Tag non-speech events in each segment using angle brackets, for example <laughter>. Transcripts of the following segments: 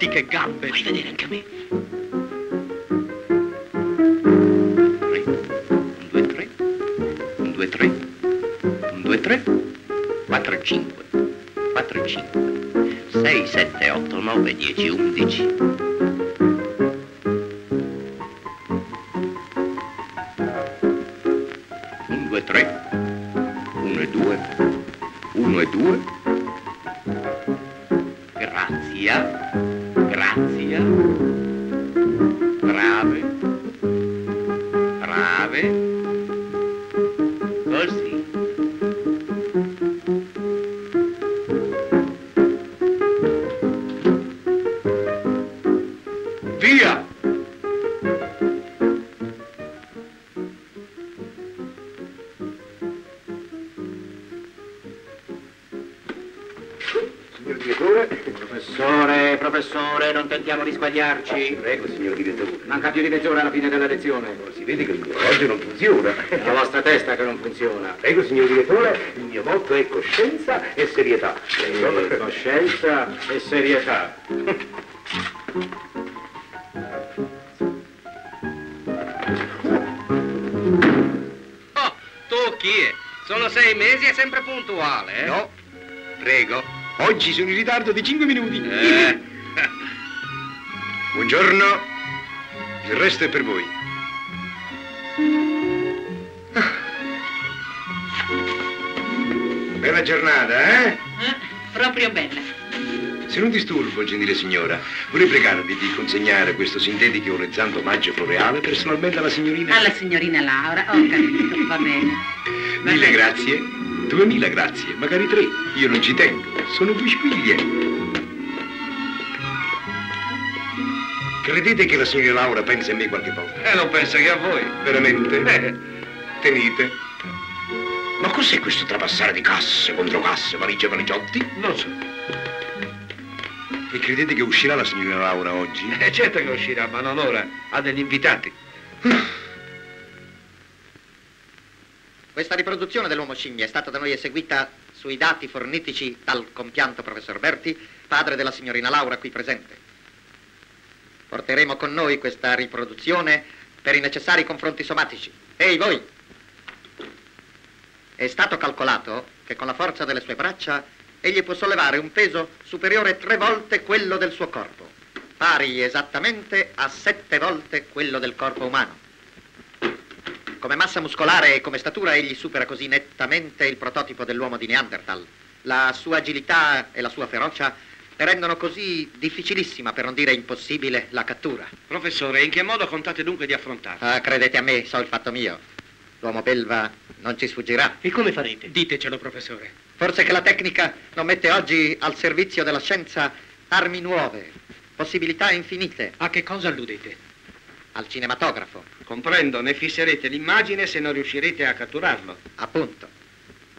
Accidenti che Professore, non tentiamo di sbagliarci. prego, signor direttore. Manca più di mezz'ora alla fine della lezione. Si vede che il mio orologio non funziona. È la vostra testa che non funziona. Prego, signor direttore, il mio motto è coscienza e serietà. Eh, coscienza e serietà. Oh, tu chi è? Sono sei mesi e sempre puntuale, eh? No, prego. Oggi sono in ritardo di 5 minuti. Eh. Buongiorno. Il resto è per voi. Bella giornata, eh? proprio bella. Se non disturbo, gentile signora, vorrei pregarvi di consegnare questo sintetico olezzante omaggio floreale personalmente alla signorina. Alla signorina Laura, ho capito, va bene. Va Mille bene. grazie. Duemila grazie, magari tre. Io non ci tengo. Sono due spiglie. Credete che la signora Laura pensi a me qualche volta? E non pensa che a voi. Veramente? Eh. Tenete. Ma cos'è questo trapassare di casse, controcasse, valigie e valigiotti? Non so. E credete che uscirà la signora Laura oggi? È certo che uscirà, ma non ora. Ha degli invitati. Questa riproduzione dell'uomo scimmia è stata da noi eseguita sui dati fornitici dal compianto professor Berti, padre della signorina Laura qui presente. Porteremo con noi questa riproduzione per i necessari confronti somatici. Ehi voi! È stato calcolato che con la forza delle sue braccia egli può sollevare un peso superiore tre volte quello del suo corpo, pari esattamente a sette volte quello del corpo umano. Come massa muscolare e come statura egli supera così nettamente il prototipo dell'uomo di Neanderthal. La sua agilità e la sua ferocia rendono così difficilissima, per non dire impossibile, la cattura. Professore, in che modo contate dunque di affrontarlo? Ah, credete a me, so il fatto mio. L'uomo belva non ci sfuggirà. E come farete? Ditecelo, professore. Forse che la tecnica non mette oggi al servizio della scienza armi nuove, possibilità infinite, A che cosa alludete? al cinematografo, Comprendo, ne fisserete l'immagine se non riuscirete a catturarlo. appunto.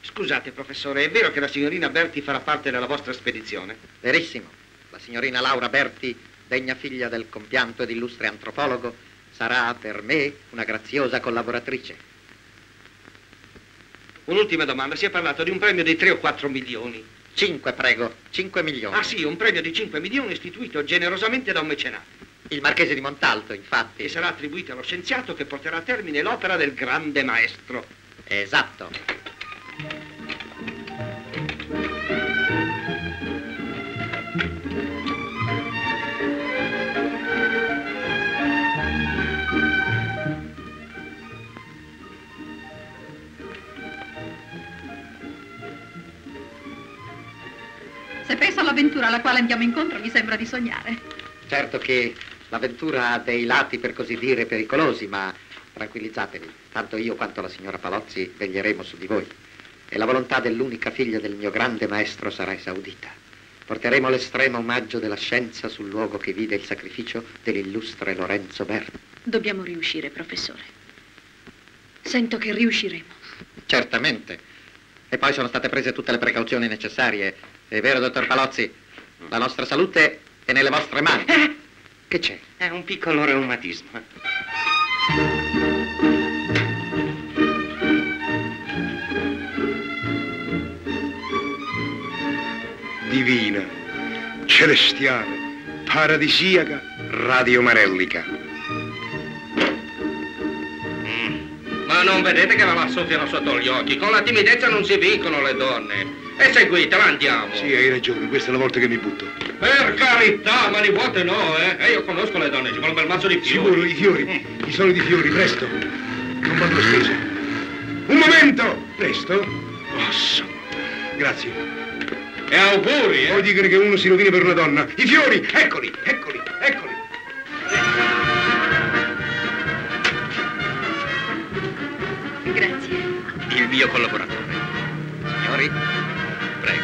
Scusate, professore, è vero che la signorina Berti farà parte della vostra spedizione? Verissimo. La signorina Laura Berti, degna figlia del compianto ed illustre antropologo, sarà per me una graziosa collaboratrice. Un'ultima domanda, si è parlato di un premio di 3 o 4 milioni. Cinque, prego, cinque milioni. Ah sì, un premio di 5 milioni istituito generosamente da un mecenato. Il marchese di Montalto, infatti. E sarà attribuito allo scienziato che porterà a termine l'opera del grande maestro. Esatto. Se penso all'avventura alla quale andiamo incontro mi sembra di sognare. Certo che l'avventura ha dei lati, per così dire, pericolosi, ma tranquillizzatevi. Tanto io quanto la signora Palozzi veglieremo su di voi. E la volontà dell'unica figlia del mio grande maestro sarà esaudita. Porteremo l'estremo omaggio della scienza sul luogo che vide il sacrificio dell'illustre Lorenzo Berti. Dobbiamo riuscire, professore. Sento che riusciremo. Certamente. E poi sono state prese tutte le precauzioni necessarie. È vero, dottor Palozzi? La nostra salute è nelle vostre mani. Che c'è? È un piccolo reumatismo. Divina, celestiale, paradisiaca Radio Marellica. Ma non vedete che ve la soffiano sotto gli occhi? Con la timidezza non si vincono le donne. E seguitela, andiamo. Sì, hai ragione, questa è la volta che mi butto. Per carità, mani vuote no, eh? E io conosco le donne, ci vuole un bel mazzo di fiori. Sicuro, i fiori, i soliti fiori, presto. Non vado a spese. Un momento! Presto? Oh, so- Grazie. E auguri, Poi eh? dicono che uno si rovina per una donna. I fiori, eccoli, eccoli, eccoli. Grazie. Il mio collaboratore. Signori, Prego.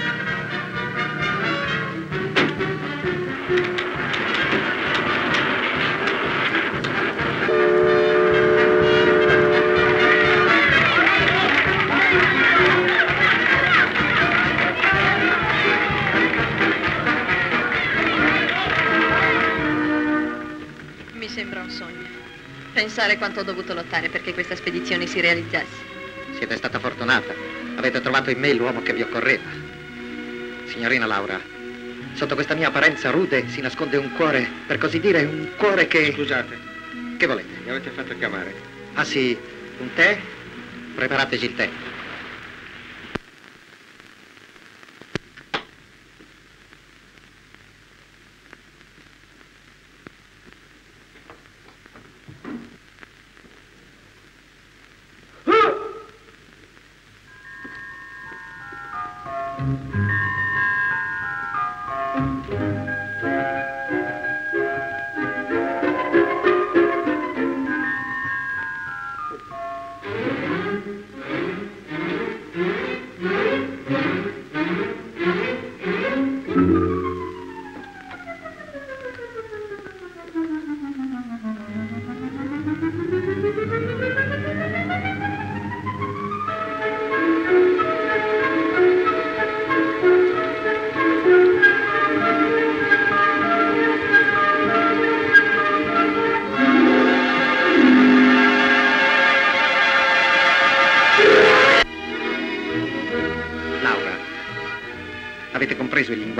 Pensare quanto ho dovuto lottare perché questa spedizione si realizzasse. siete stata fortunata. Avete trovato in me l'uomo che vi occorreva. Signorina Laura, sotto questa mia apparenza rude si nasconde un cuore, per così dire, un cuore che... Scusate, Che volete? mi avete fatto chiamare. Ah sì, un tè? Preparateci il tè.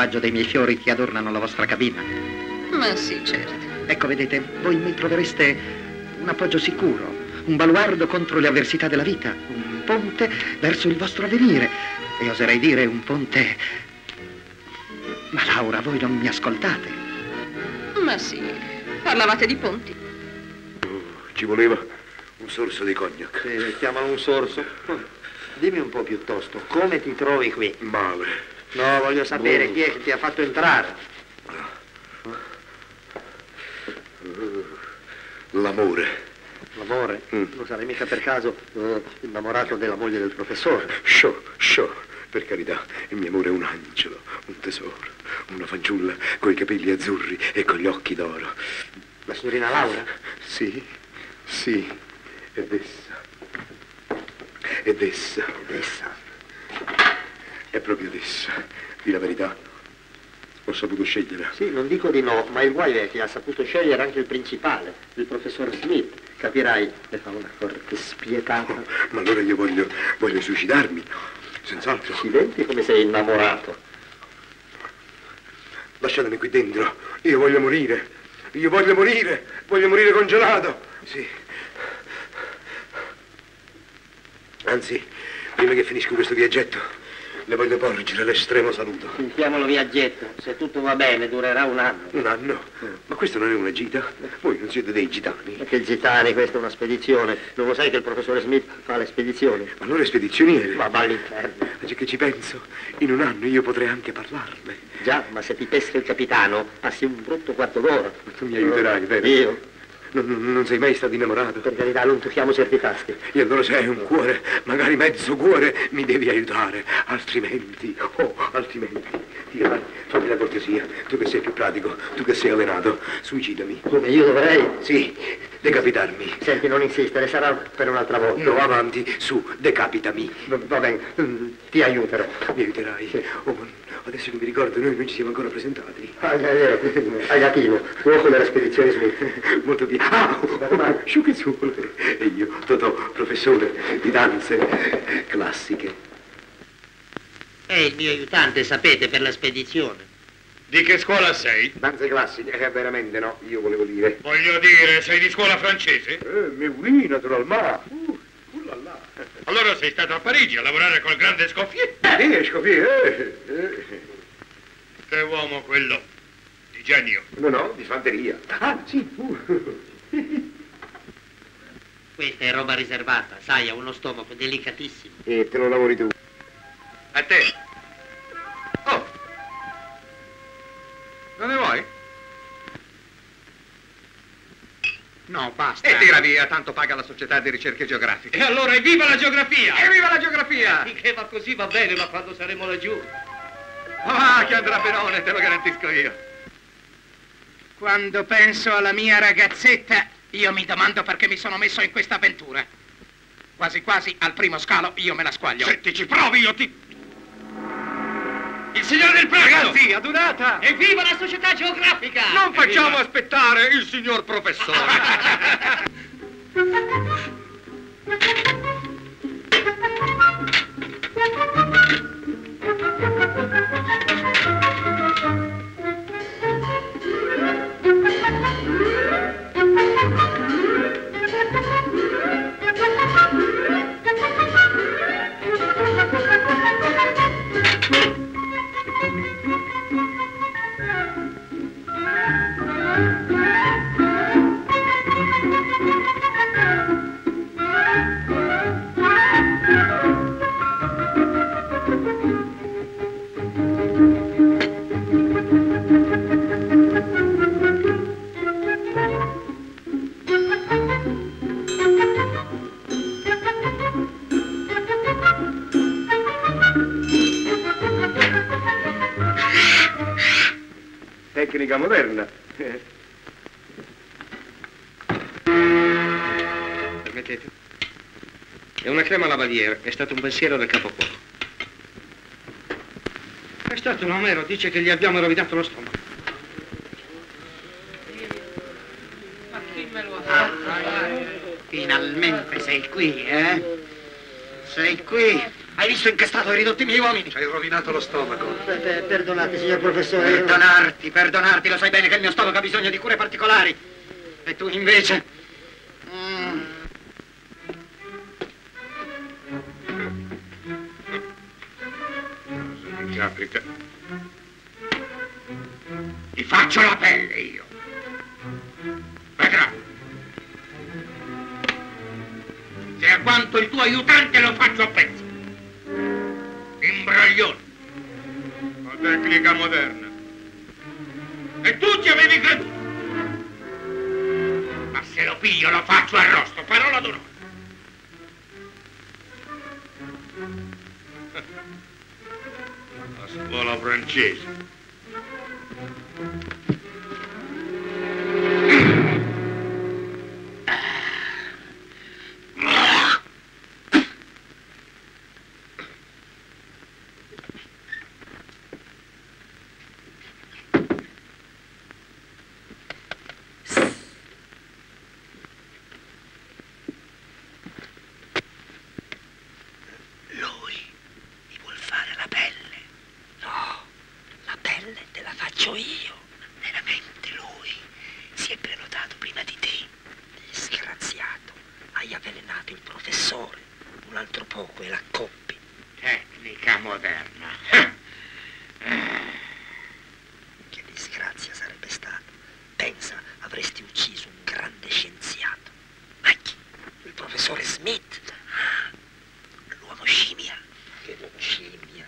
Linguaggio dei miei fiori che adornano la vostra cabina? Ma sì, certo. Ecco, vedete, voi mi trovereste un appoggio sicuro, un baluardo contro le avversità della vita, un ponte verso il vostro avvenire e oserei dire un ponte... Ma Laura, voi non mi ascoltate. Ma sì. Parlavate di ponti. Ci voleva un sorso di cognac. Sì, chiamalo un sorso. Dimmi un po' piuttosto, come ti trovi qui? Male. No, voglio sapere chi è che ti ha fatto entrare. L'amore. L'amore? Mm. Non sarai mica per caso eh, innamorato della moglie del professore? Sciò, sciò. Per carità, il mio amore è un angelo, un tesoro, una fanciulla coi capelli azzurri e con gli occhi d'oro. La signorina Laura? Sì, sì, ed essa. Ed essa. Ed essa. È proprio essa. Di la verità. Ho saputo scegliere. Sì, non dico di no, ma il guaio è che ha saputo scegliere anche il principale, il professor Smith. Capirai, ne fa una corte spietata. Ma allora io voglio, voglio suicidarmi. Senz'altro. Accidenti come sei innamorato. Lasciatemi qui dentro. Io voglio morire. Io voglio morire. Voglio morire congelato. Sì. Anzi, prima che finisco questo viaggetto, le voglio porgere l'estremo saluto. Chiamiamolo viaggetto, se tutto va bene durerà un anno. Un anno? Ma questo non è una gita? Voi non siete dei gitani? Ma che gitani, questa è una spedizione. Non lo sai che il professore Smith fa le spedizioni? Allora è spedizioniere. Ma va all'inferno. Ma che ci penso, in un anno io potrei anche parlarne. Già, ma se ti pesca il capitano, passi un brutto quarto d'ora. Tu mi aiuterai, vero? Io? Non, non- sei mai stato innamorato? Per carità, non tocchiamo certi tasti. E allora se hai un cuore, magari mezzo cuore, mi devi aiutare. Altrimenti, oh, altrimenti. Dai, fammi la cortesia. Tu che sei più pratico, tu che sei allenato, suicidami. Come io dovrei? Sì, decapitarmi. Senti, non insistere, sarà per un'altra volta. No, avanti, su, decapitami. Va, va bene, ti aiuterò. Mi aiuterai. Oh, adesso che mi ricordo, noi non ci siamo ancora presentati. Ah, è vero, Agatino, uomo della spedizione Smith. Molto bene. Ah, <laughs> oh, ma sciuchizzule. E io, Totò, professore di danze classiche. È il mio aiutante, sapete, per la spedizione. Di che scuola sei? Danze classiche, eh, veramente no, io volevo dire. Voglio dire, sei di scuola francese? Eh, mais oui, naturalmente. Uh. Allora sei stato a Parigi a lavorare col grande Scoffier? Eh, Scoffier, eh, eh. Che uomo quello. Di genio. No, no, di fanteria. Ah, sì. Uh. <laughs> Questa è roba riservata, sai, ha uno stomaco delicatissimo. E te lo lavori tu. A te. Oh. Non ne vuoi? No, basta. E tira via, tanto paga la società di ricerche geografiche. E allora evviva la geografia! Evviva la geografia! Che va così va bene, ma quando saremo laggiù? Ah, che andrà benone, te lo garantisco io. Quando penso alla mia ragazzetta, io mi domando perché mi sono messo in questa avventura. Quasi quasi al primo scalo io me la squaglio. Senti, ci provi, io ti... Il signore del Prato! Ragazzi, adunata! Evviva la società geografica! Non facciamo aspettare il signor professore. <laughs> Tecnica moderna. Permettete? È una crema lavaliera, è stato un pensiero del capocuoco. È stato un Omero, dice che gli abbiamo rovinato lo stomaco. Finalmente sei qui, eh? Sei qui. Hai visto in che stato hai ridotto i miei uomini? Ci hai rovinato lo stomaco. Perdonate, signor professore. Perdonarti, perdonarti, lo sai bene che il mio stomaco ha bisogno di cure particolari. E tu invece... Mm. Mi capita. Ti faccio la pelle io. Vedrà. Se agguanto il tuo aiutante lo faccio a pezzi. Imbroglione. La tecnica moderna. E tu ci avevi creduto. Ma se lo piglio lo faccio arrosto, parola d'onore. <laughs> La scuola francese. Lui mi vuol fare la pelle. No, la pelle te la faccio io. Veramente lui si è prenotato prima di te. Disgraziato, hai avvelenato il professore. Un altro poco e l'accoppi. Tecnica moderna. Che disgrazia sarebbe stato. Pensa, avresti ucciso un grande scienziato. Ma chi? Il professore Smith. Ah, L'uomo scimmia. Che scimmia?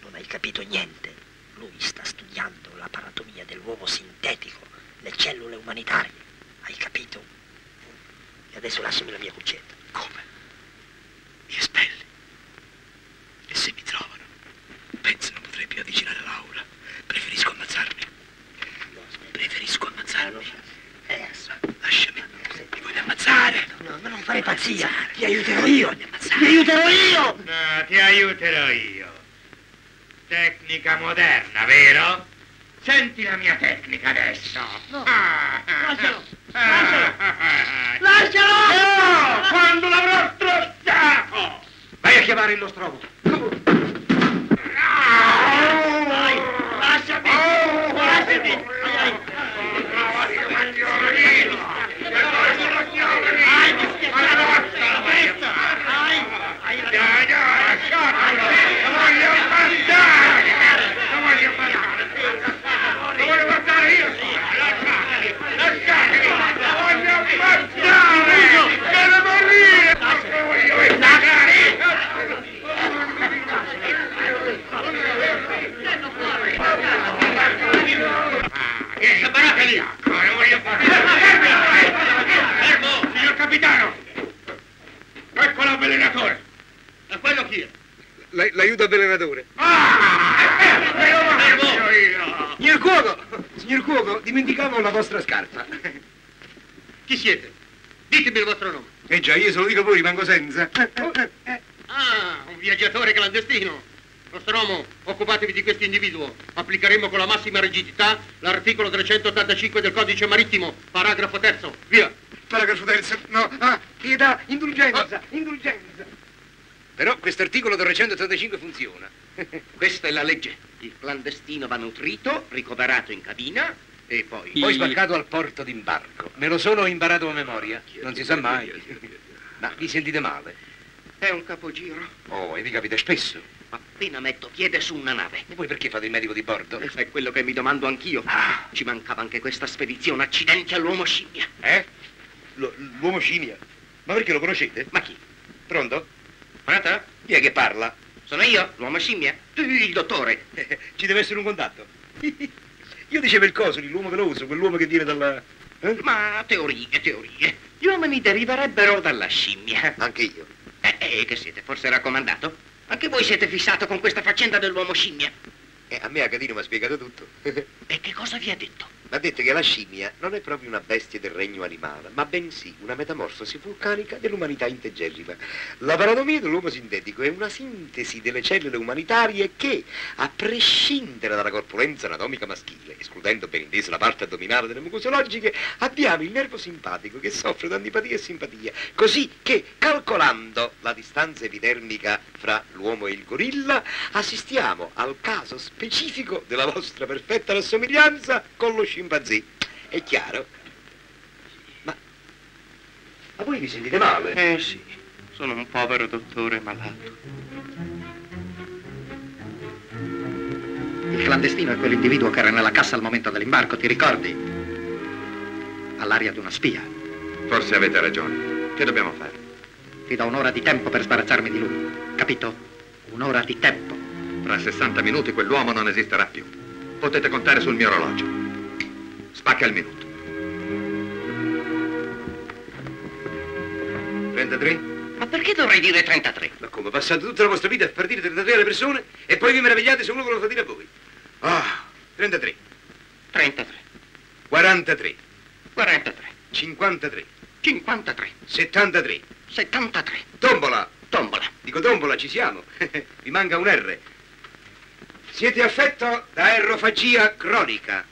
Non hai capito niente. Lui sta studiando l'aparatomia dell'uovo sintetico, le cellule umanitarie. Hai capito? E adesso lasciami la mia cuccetta. Come? Mi espelli. E se mi trovano? Penso non potrei più avvicinare Laura. Preferisco ammazzarmi. Preferisco ammazzarmi. Eh, lasciami. Mi voglio ammazzare. No, ma non fare pazzia. Ti aiuterò io. Ti aiuterò io. No, ti aiuterò io. Tecnica moderna, vero? Senti la mia tecnica adesso. No. lascialo. Lascialo. Lascialo! No, quando l'avrò strozzato. Vai a chiamare il nostro uomo. Chi siete? Ditemi il vostro nome. Eh già, io se lo dico voi rimango senza. Ah, un viaggiatore clandestino. Nostromo, occupatevi di questo individuo. Applicheremo con la massima rigidità l'articolo 385 del codice marittimo, paragrafo terzo. Via. Paragrafo terzo. No, ah, pietà, indulgenza, indulgenza. Però questo articolo 385 funziona. <laughs> Questa è la legge. Il clandestino va nutrito, ricoverato in cabina e poi... Poi sbarcato al porto d'imbarco. Me lo sono imparato a memoria. Non si sa mai. <laughs> Ma vi sentite male? È un capogiro. Oh, e vi capita spesso. Appena metto piede su una nave. E voi perché fate il medico di bordo? È quello che mi domando anch'io. Ah. Ci mancava anche questa spedizione. Accidenti all'uomo scimmia. Eh? L'uomo scimmia? Ma perché lo conoscete? Ma chi? Pronto? Pronto? Chi è che parla? Sono io, l'uomo scimmia? Il dottore. <laughs> Ci deve essere un contatto. <laughs> Io dicevo il coso, l'uomo veloce, quell'uomo che viene dalla... eh? Ma teorie, teorie. Gli uomini deriverebbero dalla scimmia. Anche io. Eh, eh, che siete? Forse raccomandato? Anche voi siete fissato con questa faccenda dell'uomo scimmia. Eh, a me Agatino mi ha spiegato tutto. <laughs> E che cosa vi ha detto? Ha detto che la scimmia non è proprio una bestia del regno animale, ma bensì una metamorfosi vulcanica dell'umanità integerrima. La paratomia dell'uomo sintetico è una sintesi delle cellule umanitarie che, a prescindere dalla corpulenza anatomica maschile, escludendo per inteso la parte addominale delle mucosologiche, abbiamo il nervo simpatico che soffre di antipatia e simpatia, così che, calcolando la distanza epidermica fra l'uomo e il gorilla, assistiamo al caso specifico della vostra perfetta rassomiglianza con lo scimpanzé. È chiaro? Ma voi vi sentite male? Eh sì, sono un povero dottore malato. Il clandestino è quell'individuo che era nella cassa al momento dell'imbarco, ti ricordi? All'aria di una spia. Forse avete ragione. Che dobbiamo fare? Ti do un'ora di tempo per sbarazzarmi di lui. Capito? Un'ora di tempo. Tra 60 minuti quell'uomo non esisterà più. Potete contare sul mio orologio. Spacca il minuto. 33? Ma perché dovrei dire 33? Ma come? Passate tutta la vostra vita a far dire 33 alle persone e poi vi meravigliate se uno che lo fa dire a voi. Ah, 33, 33, 43, 43, 53, 53, 73. 73. Tombola! Tombola. Dico tombola, ci siamo. <laughs> Vi manca un R. Siete affetto da errofagia cronica.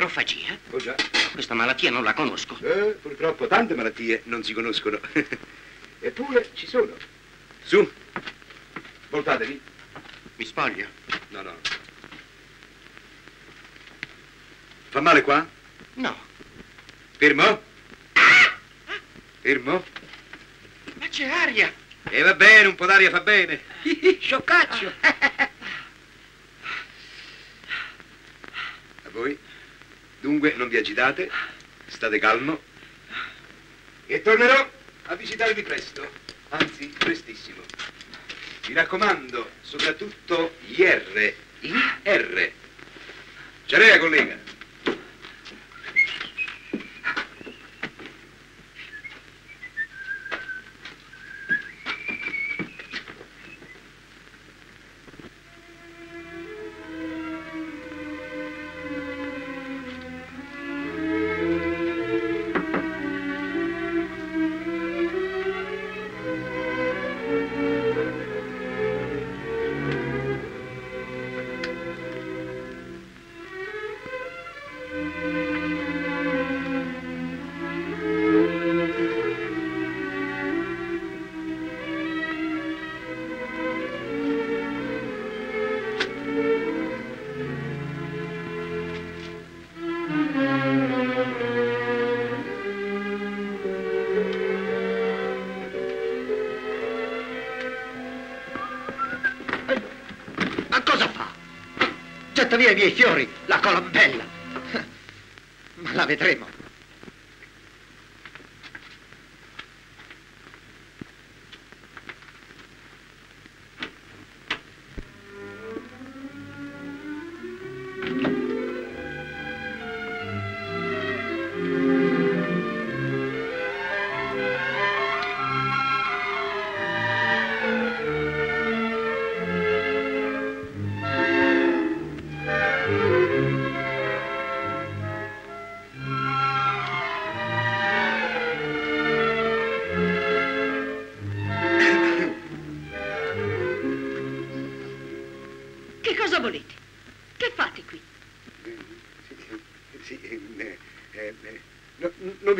Errofagia? Oh già. Questa malattia non la conosco. Eh, purtroppo tante malattie non si conoscono. <laughs> Eppure ci sono. Su. Voltatevi. Mi spoglio. No, no. Fa male qua? No. Fermo? Fermo? Ma c'è aria. E va bene, un po' d'aria fa bene. <laughs> Scioccaccio. A voi? Dunque non vi agitate, state calmo. E tornerò a visitarvi presto, anzi prestissimo. Mi raccomando, soprattutto gli R. I R. Ciarea, collega. Miei fiori, la colombella. <laughs> Ma la vedremo.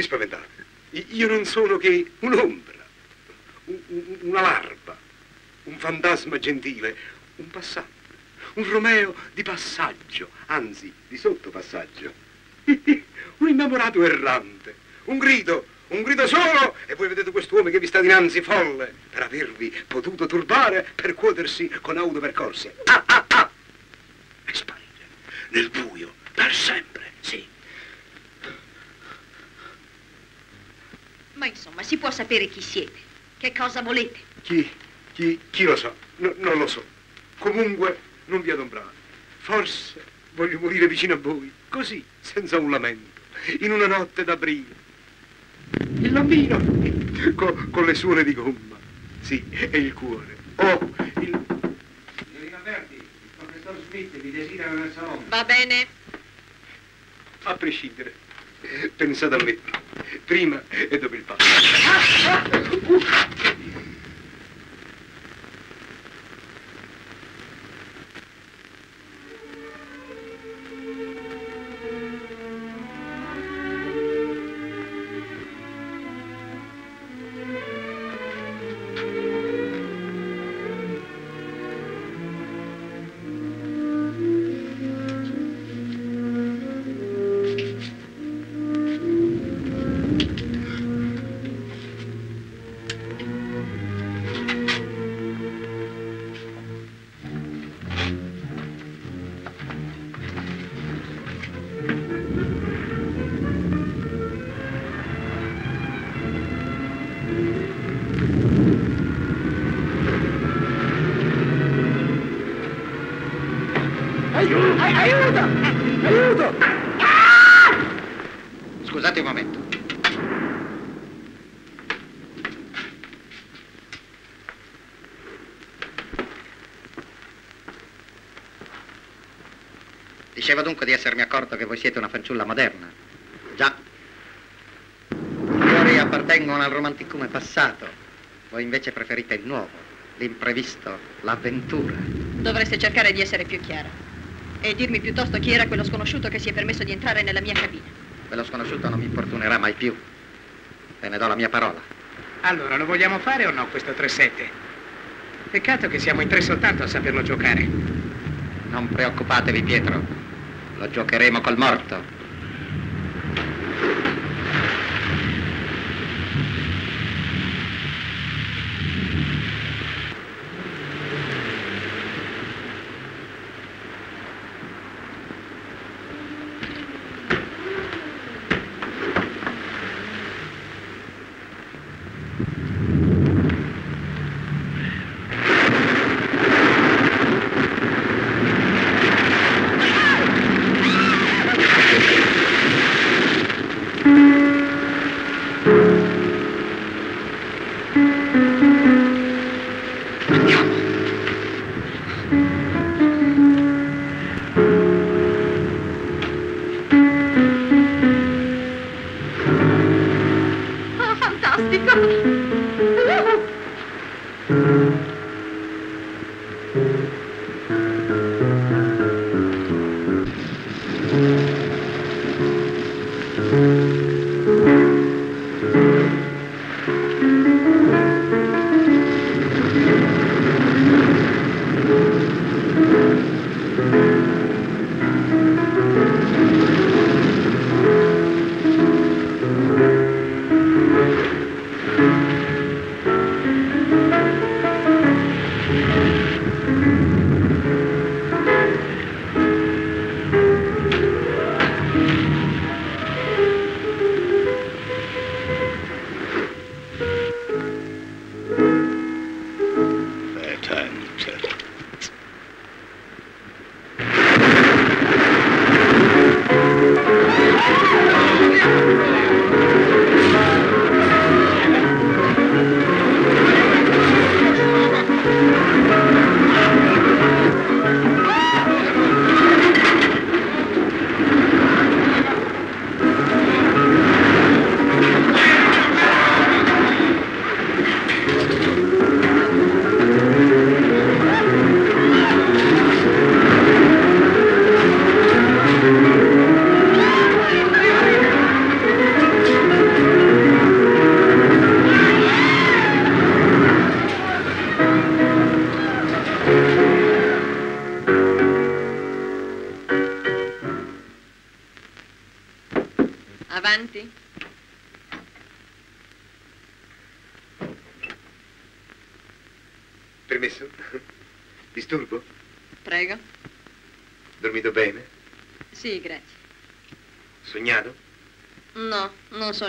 Vi spaventate. Io non sono che un'ombra, un- un- una larva, un fantasma gentile, un passante, un Romeo di passaggio, anzi di sottopassaggio. <laughs> un innamorato errante, un grido, un grido solo e voi vedete quest'uomo che vi sta dinanzi folle per avervi potuto turbare, percuotersi con autopercorsi. Ah, ah, ah! E sparire nel buio per sempre, Ma insomma, si può sapere chi siete. Che cosa volete? Chi, chi, chi lo sa? No- non lo so. Comunque non vi adombrate. Forse voglio morire vicino a voi, così, senza un lamento, in una notte d'aprile. Il bambino, co- con le suole di gomma, sì, e il cuore. Oh, il... Signorina Berti, il professor Smith vi desidera nel salone. Va bene. A prescindere, pensate a me, prima e dopo il passo. Dicevo dunque di essermi accorto che voi siete una fanciulla moderna. Già. I fiori appartengono al romanticume passato. Voi invece preferite il nuovo, l'imprevisto, l'avventura. Dovreste cercare di essere più chiara. E dirmi piuttosto chi era quello sconosciuto che si è permesso di entrare nella mia cabina. Quello sconosciuto non mi importunerà mai più. Ve ne do la mia parola. Allora, lo vogliamo fare o no questo 3-7? Peccato che siamo in tre soltanto a saperlo giocare. Non preoccupatevi, Pietro. Lo giocheremo col morto.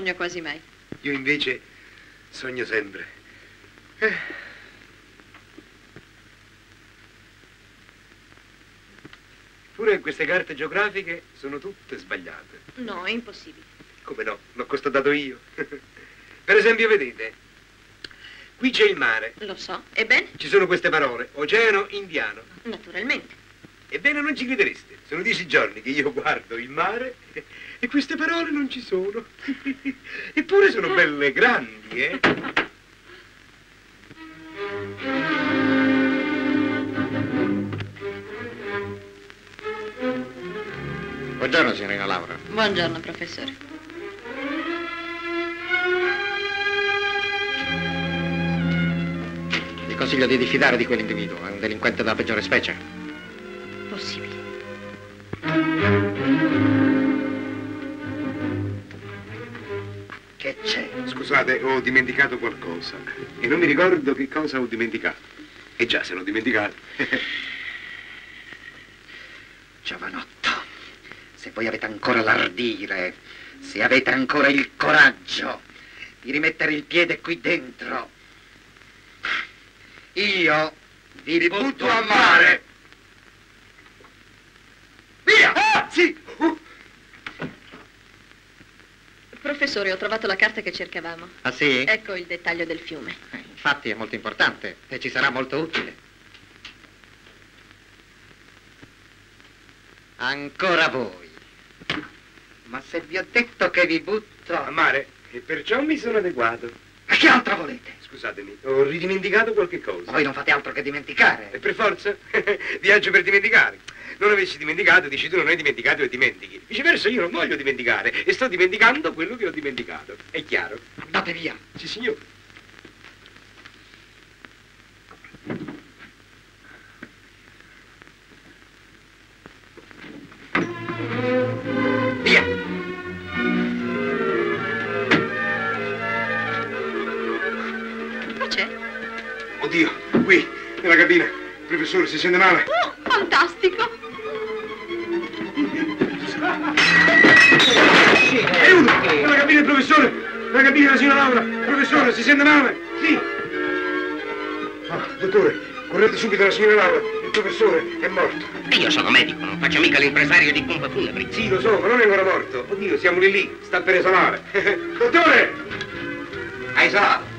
Non sogno quasi mai. Io invece sogno sempre. Eh. Pure queste carte geografiche sono tutte sbagliate. No, è impossibile. Come no? L'ho constatato io. <laughs> per esempio, vedete, qui c'è il mare, Lo so. Ebbene? ci sono queste parole, oceano indiano. Naturalmente. Ebbene, non ci credereste. Sono dieci giorni che io guardo il mare e queste parole non ci sono. <laughs> Eppure sono belle grandi, eh? Buongiorno, signorina Laura. Buongiorno, professore. Vi consiglio di diffidare di quell'individuo. È un delinquente della peggiore specie. Possibile. C'è? Scusate, ho dimenticato qualcosa. E non mi ricordo che cosa ho dimenticato. E già, se l'ho dimenticato. <laughs> Giovanotto, se voi avete ancora l'ardire, se avete ancora il coraggio di rimettere il piede qui dentro, io vi butto a mare. Via! Ah, sì! Professore, ho trovato la carta che cercavamo. Ah sì? Ecco il dettaglio del fiume. Eh, Infatti è molto importante e ci sarà molto utile. Ancora voi. Ma se vi ho detto che vi butto... A mare, e perciò mi sono adeguato. Ma che altro volete? Scusatemi, ho ridimenticato qualche cosa. Voi non fate altro che dimenticare. E per forza? <laughs> Viaggio per dimenticare. Non avessi dimenticato, dici tu non hai dimenticato e dimentichi. Viceversa io non voglio dimenticare e sto dimenticando quello che ho dimenticato. È chiaro? Andate via. Sì, signore. Oddio, qui, nella cabina. Professore, si sente male? Oh, fantastico! Aiuto! Nella cabina il professore! Nella cabina la signora Laura! Professore, si sente male? Sì! Ah, dottore, correte subito la signora Laura. Il professore è morto. Io sono medico, non faccio mica l'impresario di pompe funebri. Sì, lo so, ma non è ancora morto. Oddio, siamo lì lì, sta per esalare. <laughs> dottore! Hai esalato?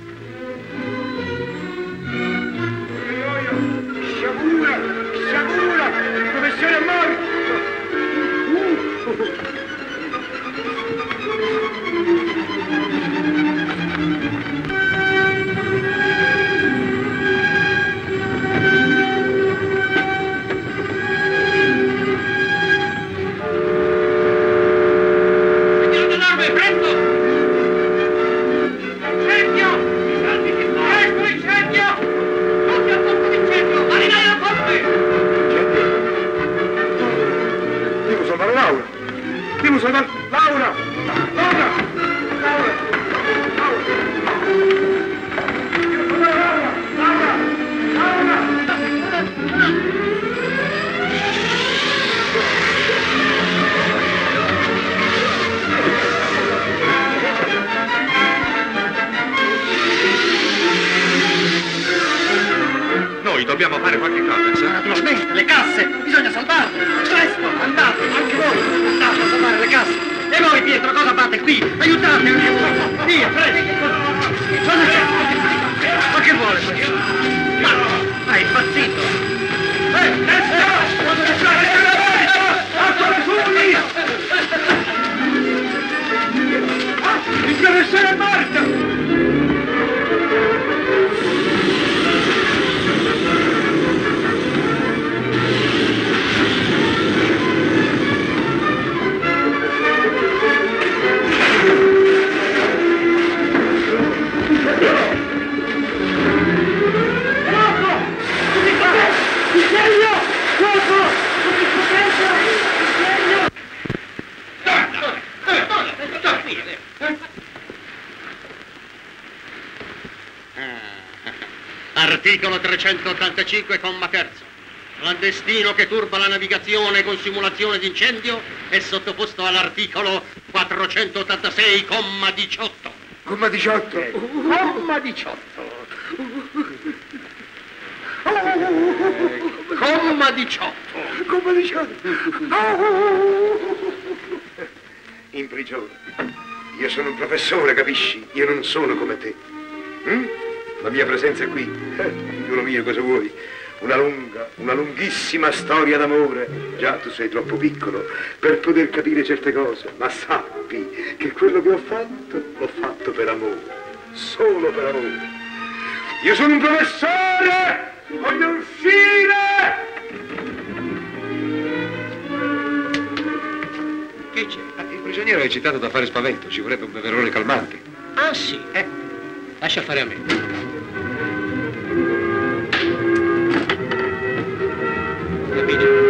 Il professore 285, terzo. Clandestino che turba la navigazione con simulazione d'incendio è sottoposto all'articolo 486, comma 18. Comma 18. Eh, comma 18. Eh, comma 18. Comma 18. In prigione. Io sono un professore, capisci? Io non sono come te. Hm? La mia presenza qui. Eh, figliolo mio, cosa vuoi? Una lunga, una lunghissima storia d'amore. Già, tu sei troppo piccolo per poter capire certe cose, ma sappi che quello che ho fatto, l'ho fatto per amore. Solo per amore. Io sono un professore! Voglio uscire! Che c'è? Il prigioniero è eccitato da fare spavento, ci vorrebbe un beverone calmante. Ah sì, eh. Lascia fare a me. Capisci?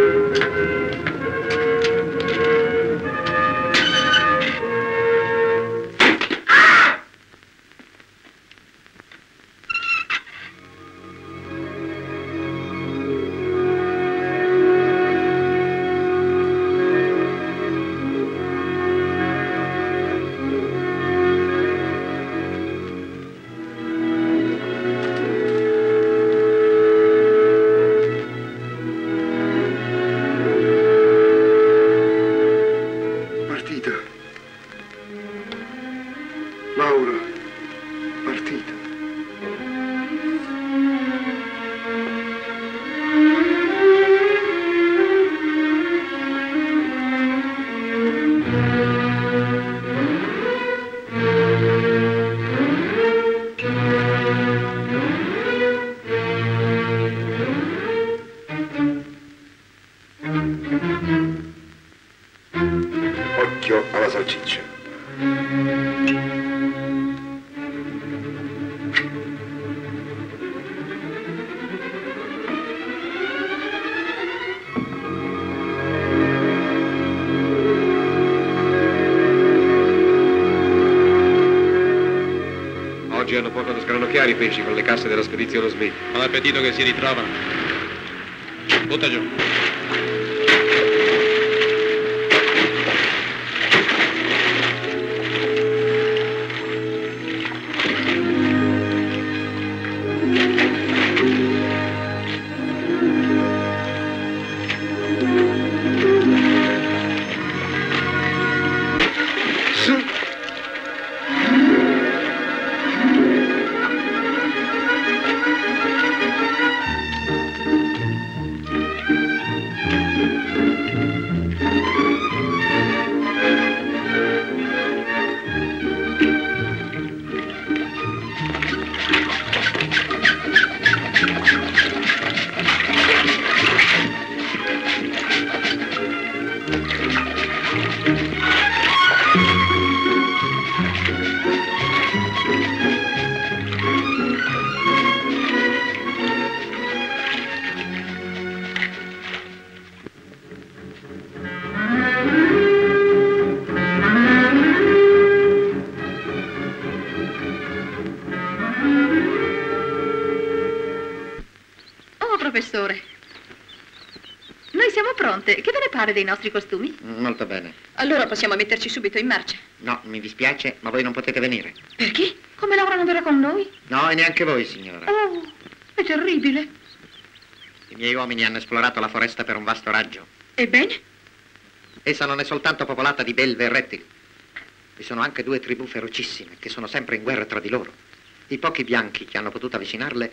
Della spedizione Smith. Buon appetito che si ritrovano. Butta giù. Che ve ne pare dei nostri costumi? Molto bene. Allora possiamo metterci subito in marcia. No, mi dispiace, ma voi non potete venire. Perché? Come Laura non verrà con noi? No, e neanche voi, signora. Oh, è terribile. I miei uomini hanno esplorato la foresta per un vasto raggio. Ebbene? Essa non è soltanto popolata di belve e rettili. Vi sono anche due tribù ferocissime che sono sempre in guerra tra di loro. I pochi bianchi che hanno potuto avvicinarle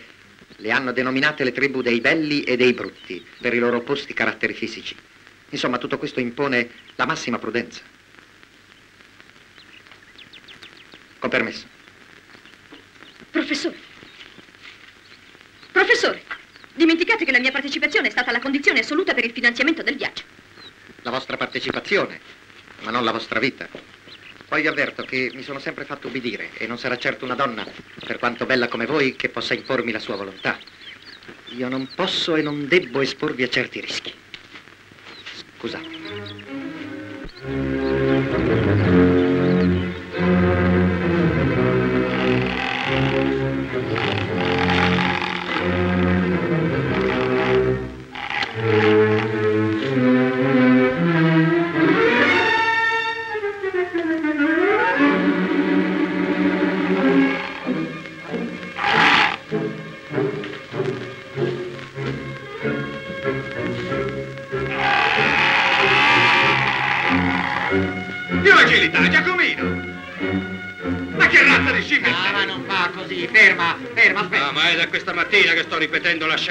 le hanno denominate le tribù dei belli e dei brutti per i loro opposti caratteri fisici. Insomma, tutto questo impone la massima prudenza. Con permesso. Professore. Professore, dimenticate che la mia partecipazione è stata la condizione assoluta per il finanziamento del viaggio. La vostra partecipazione, ma non la vostra vita. Poi vi avverto che mi sono sempre fatto ubbidire e non sarà certo una donna, per quanto bella come voi, che possa impormi la sua volontà. Io non posso e non debbo esporvi a certi rischi. Scusate.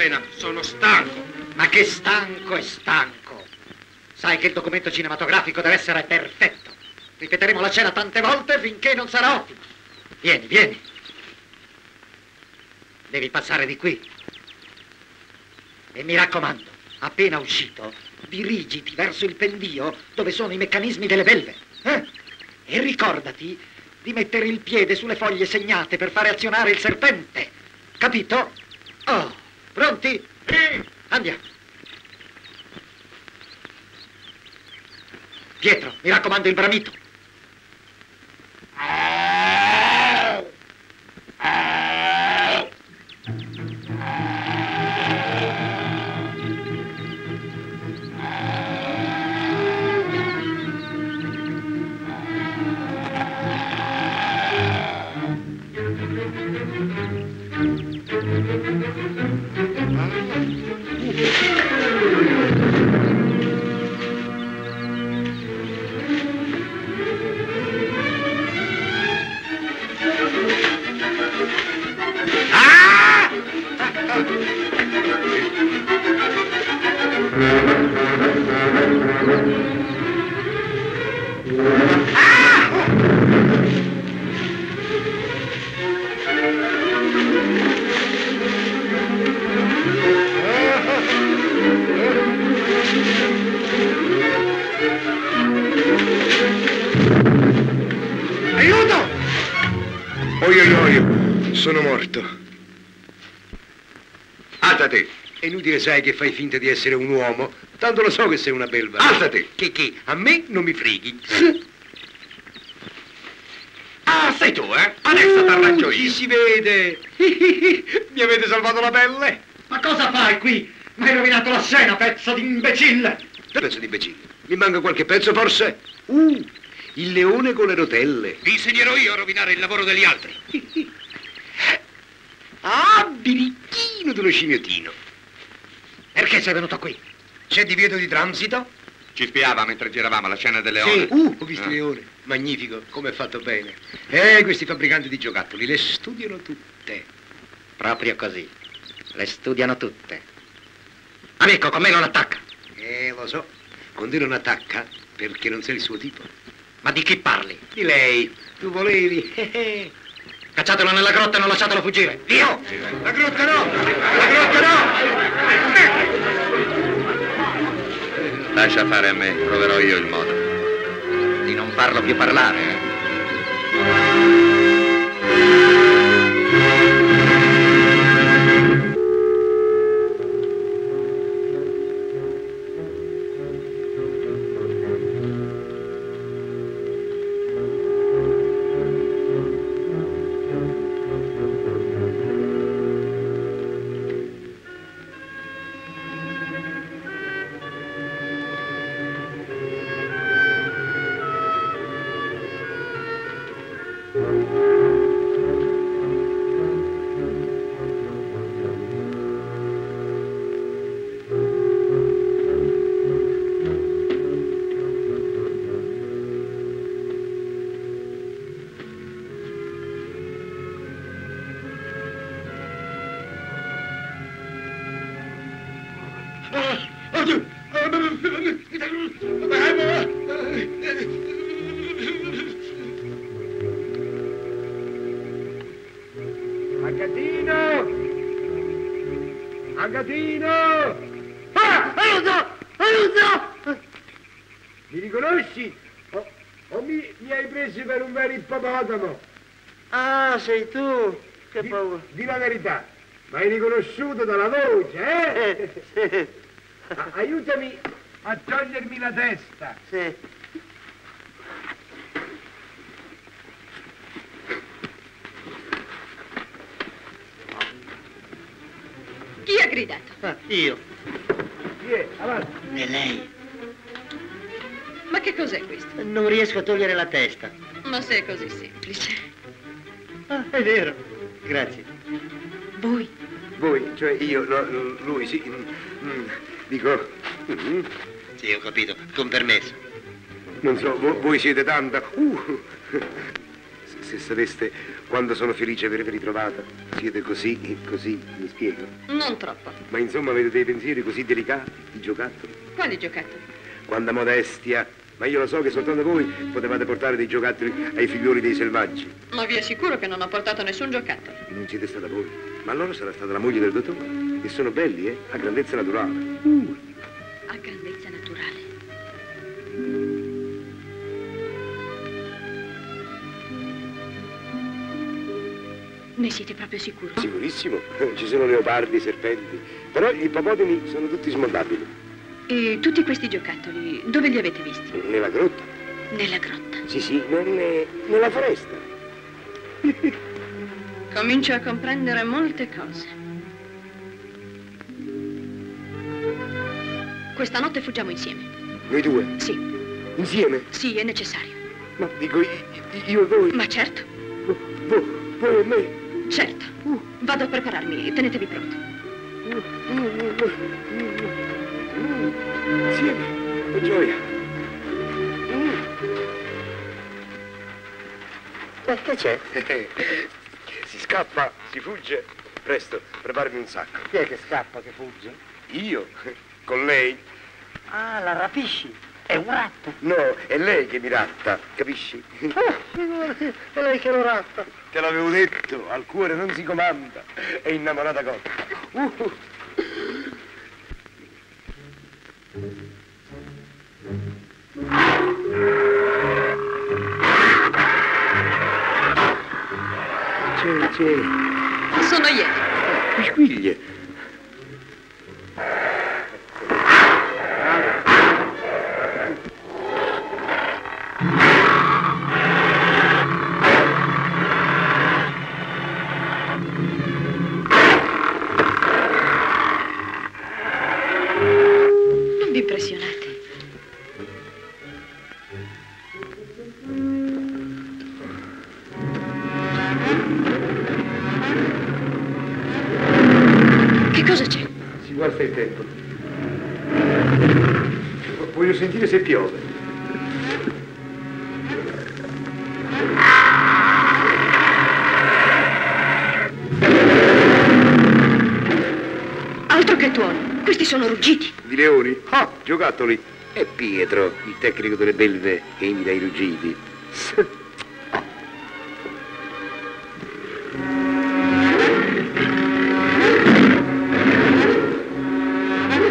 Scena. Sono stanco. Ma che stanco e stanco. Sai che il documento cinematografico deve essere perfetto. Ripeteremo la scena tante volte finché non sarà ottimo. Vieni, vieni. Devi passare di qui. E mi raccomando, appena uscito, dirigiti verso il pendio dove sono i meccanismi delle belve. eh? E ricordati di mettere il piede sulle foglie segnate per fare azionare il serpente. Capito? Oh, pronti? Andiamo. Pietro, mi raccomando il bramito. Aiuto! Sai che fai finta di essere un uomo, tanto lo so che sei una belva. Alzati! Che che? A me non mi freghi. Ah, sei tu, eh? Adesso t'arrangio Chi io. si vede? <laughs> mi avete salvato la pelle? Ma cosa fai qui? Mi hai rovinato la scena, pezzo di imbecille! Pezzo di imbecille. Mi manca qualche pezzo forse? Uh, il leone con le rotelle. Vi insegnerò io a rovinare il lavoro degli altri. <laughs> Ah, birichino dello scimmiottino. Perché sei venuto qui? C'è divieto di transito? Ci spiava mentre giravamo la scena del Sì, uh, ho visto Eh. il leone. Magnifico, come è fatto bene. Eh, questi fabbricanti di giocattoli le studiano tutte. Proprio così. Le studiano tutte. Amico, con me non attacca. Eh, lo so. Con te non attacca perché non sei il suo tipo. Ma di chi parli? Di lei. Tu volevi. <laughs> Cacciatelo nella grotta e non lasciatelo fuggire. Dio! La grotta no! La grotta no! Lascia fare a me, troverò io il modo. Di non farlo più parlare. Agatino! Agatino! Ah, aiuto! Aiuto! Mi riconosci? O, o mi, mi hai preso per un vero ippopotamo? Ah, sei tu? Che Di- paura. Di la verità, mi hai riconosciuto dalla voce, eh? A- aiutami a togliermi la testa. Sì. Ah, io. E lei? Ma che cos'è questo? Non riesco a togliere la testa. Ma se è così semplice. Ah, è vero. Grazie. Voi? Voi, cioè io, no, lui, sì. mm, mm, dico, mm, Sì, ho capito, con permesso. non so, vo- voi siete tanta. Uh, se, sapeste quando sono felice di avervi ritrovata, siete così, così, mi spiego. Non troppo. Ma insomma avete dei pensieri così delicati, di giocattoli. Quali giocattoli? Quanta modestia. Ma io lo so che soltanto voi potevate portare dei giocattoli ai figlioli dei selvaggi. Ma vi assicuro che non ho portato nessun giocattolo. Non siete stata voi. Ma allora sarà stata la moglie del dottore. E sono belli, eh? A grandezza naturale. A Ne siete proprio sicuro? Sicurissimo. <laughs> Ci sono leopardi, serpenti. Però gli ippopotami sono tutti smontabili. E tutti questi giocattoli, dove li avete visti? Nella grotta. Nella grotta. Sì, sì, nelle- nella foresta. <laughs> Comincio a comprendere molte cose. Questa notte fuggiamo insieme. Noi due. Sì, Insieme. sì, è necessario. Ma dico i- i- io e voi. Ma certo, Voi, voi e me. Certo. Vado a prepararmi, tenetevi pronto. Insieme. Che gioia. Ma che c'è? si scappa, si fugge. Presto, preparami un sacco. Chi è che scappa, che fugge? Io? Con lei? Ah, la rapisci? È un ratto. No, è lei che mi ratta, capisci? Ah, figurati, è lei che lo ratta. Te l'avevo detto, al cuore non si comanda. È innamorata cotta. Uh. C'è, c'è. Sono io. Quisquiglie. Giocattoli. È Pietro, il tecnico delle belve che imita i ruggiti.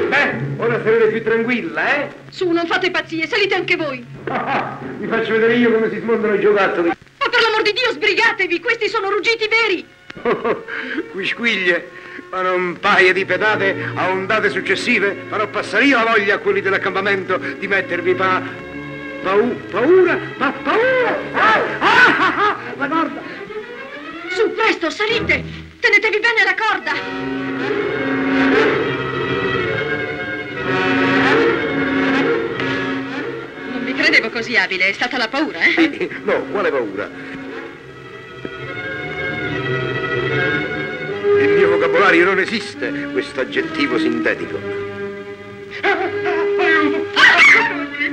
Beh, <laughs> ora sarete più tranquilla, eh? Su, non fate pazzie, salite anche voi. <laughs> Vi faccio vedere io come si smontano i giocattoli. Ma per l'amor di Dio, sbrigatevi! Questi sono ruggiti veri! <laughs> Quisquiglie, fanno un paio di pedate a ondate successive, farò passare io la voglia a quelli dell'accampamento di mettervi pa... pau... paura? Pa... paura! Ah, ah, ah, ah, la corda! Su, presto, salite! Tenetevi bene la corda! Non vi credevo così abile, è stata la paura, eh? No, quale paura? Vocabolario non esiste questo aggettivo sintetico.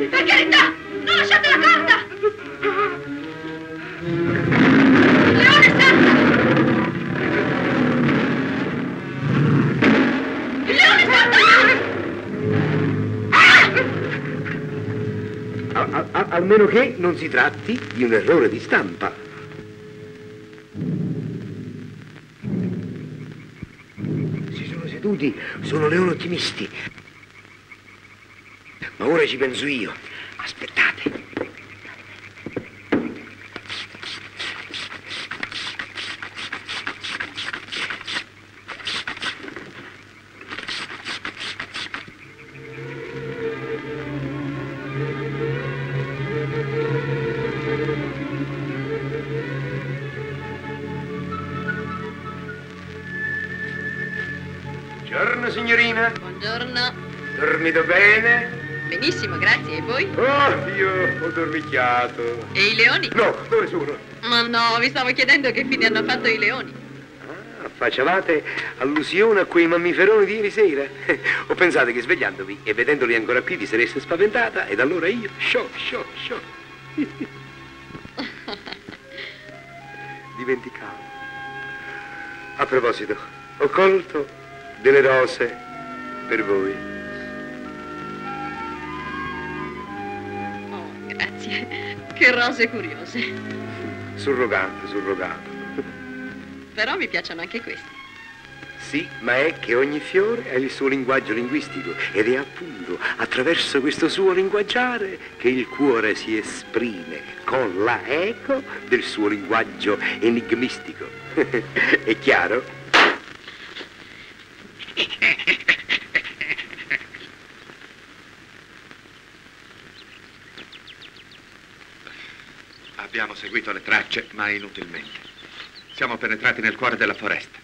Per carità! Non lasciate la corda! Leone salta! Leone salta! A- a- a- almeno che non si tratti di un errore di stampa. Si sono seduti, sono leoni ottimisti. Ma ora ci penso io. Aspettate. Io ho dormicchiato. E i leoni? No, dove sono? Ma no, vi stavo chiedendo che fine hanno fatto i leoni. Ah, Facevate allusione a quei mammiferoni di ieri sera? <laughs> Ho pensato che svegliandovi e vedendoli ancora qui vi sareste spaventata ed allora io, shock, shock, shock. <laughs> Dimenticavo. A proposito, ho colto delle rose per voi. Che rose curiose. Surrogato, surrogato. Però mi piacciono anche queste. Sì, ma è che ogni fiore ha il suo linguaggio linguistico ed è appunto attraverso questo suo linguaggiare che il cuore si esprime con la eco del suo linguaggio enigmistico. <laughs> è chiaro? <laughs> Abbiamo seguito le tracce, ma inutilmente. Siamo penetrati nel cuore della foresta.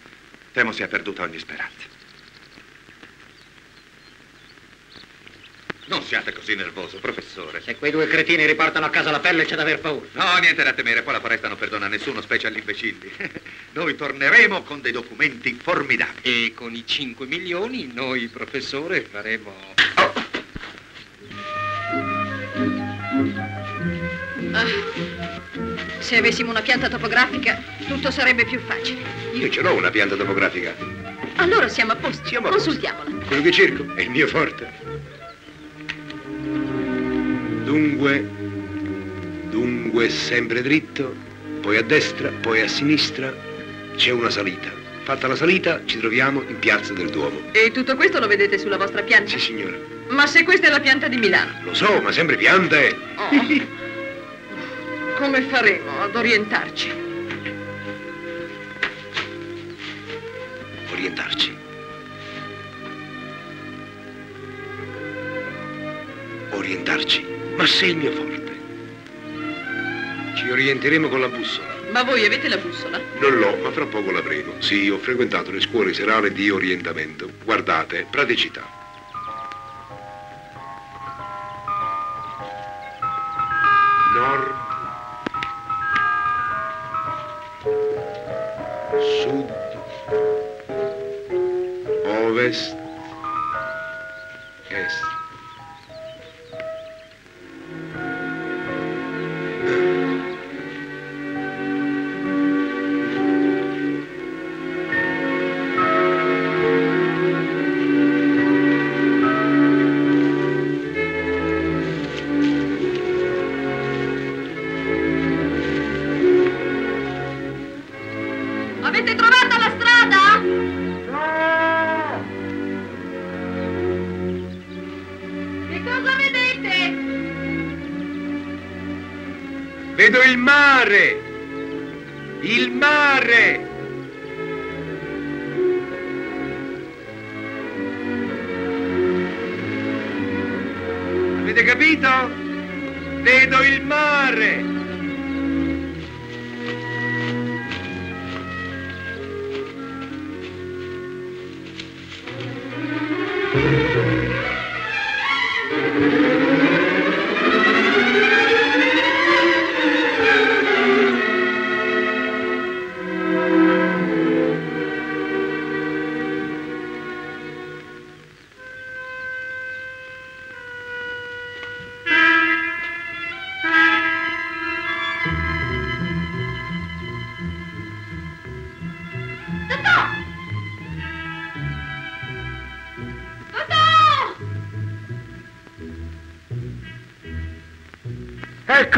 Temo sia perduta ogni speranza. Non siate così nervoso, professore. Se quei due cretini riportano a casa la pelle c'è da aver paura. No, niente da temere, qua la foresta non perdona nessuno, specie agli imbecilli. <laughs> Noi torneremo con dei documenti formidabili. E con i 5 milioni noi, professore, faremo... Ah, se avessimo una pianta topografica, tutto sarebbe più facile. Io ce l'ho una pianta topografica. Allora siamo a posto. Siamo a posto. Consultiamola. Quello che cerco è il mio forte. Dunque, dunque sempre dritto, poi a destra, poi a sinistra, c'è una salita. Fatta la salita, ci troviamo in Piazza del Duomo. E tutto questo lo vedete sulla vostra pianta? Sì, signora. Ma se questa è la pianta di Milano, Lo so, ma sempre piante. Oh. <laughs> come faremo ad orientarci? Orientarci. Orientarci. Ma sei il mio forte. Ci orienteremo con la bussola. Ma voi avete la bussola? Non l'ho, ma fra poco l'avremo. Sì, ho frequentato le scuole serali di orientamento. Guardate, praticità. Man.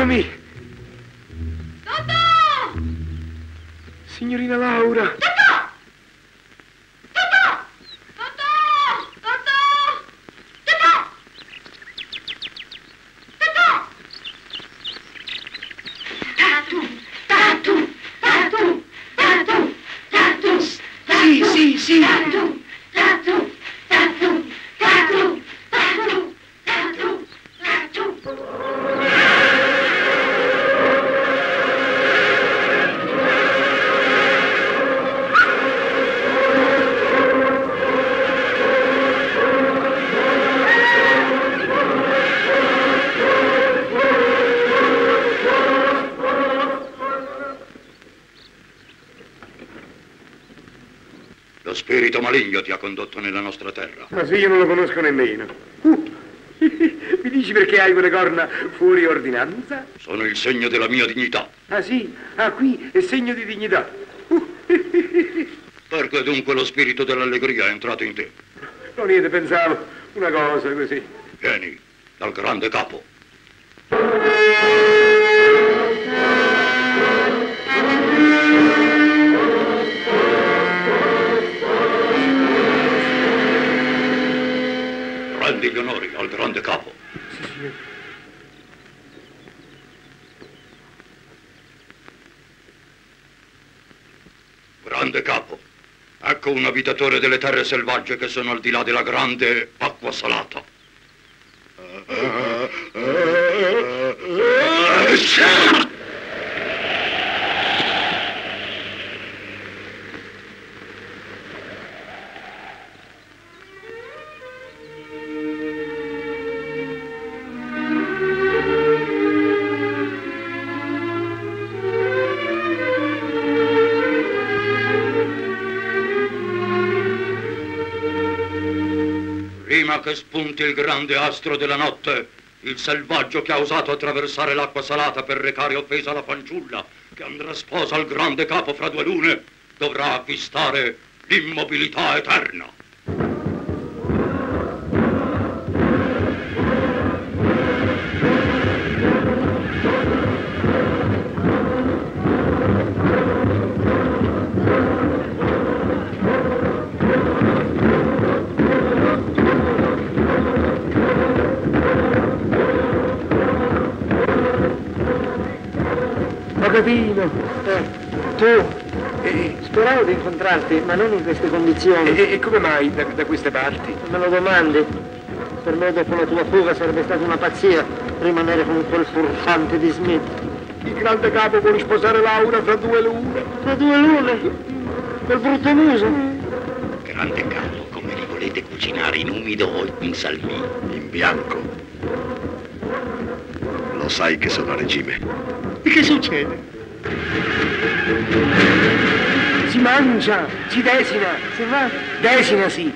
Eccomi! Signorina Laura! Sì, maligno ti ha condotto nella nostra terra. Ma se io non lo conosco nemmeno. Uh, <laughs> mi dici perché hai quelle corna fuori ordinanza? Sono il segno della mia dignità. Ah sì? Ah qui è segno di dignità. <laughs> Perché dunque lo spirito dell'allegria è entrato in te? Non niente, pensavo una cosa così. Vieni, dal grande capo. Abitatore delle terre selvagge che sono al di là della grande acqua salata. Che spunti il grande astro della notte, il selvaggio che ha osato attraversare l'acqua salata per recare offesa alla fanciulla, che andrà sposa al grande capo fra due lune, dovrà acquistare l'immobilità eterna. Capito. Eh, tu? Eh, speravo di incontrarti, ma non in queste condizioni. E, e come mai da, da queste parti? Me lo domandi? Per me dopo la tua fuga sarebbe stata una pazzia rimanere con quel furfante di Smith. Il grande capo vuole sposare Laura fra due lune. Fra due lune? Quel brutto muso? Grande capo, come li volete cucinare in umido o in salmì? In bianco. Lo sai che sono a regime. E che succede? Si mangia, si desina, si va? Desina sì.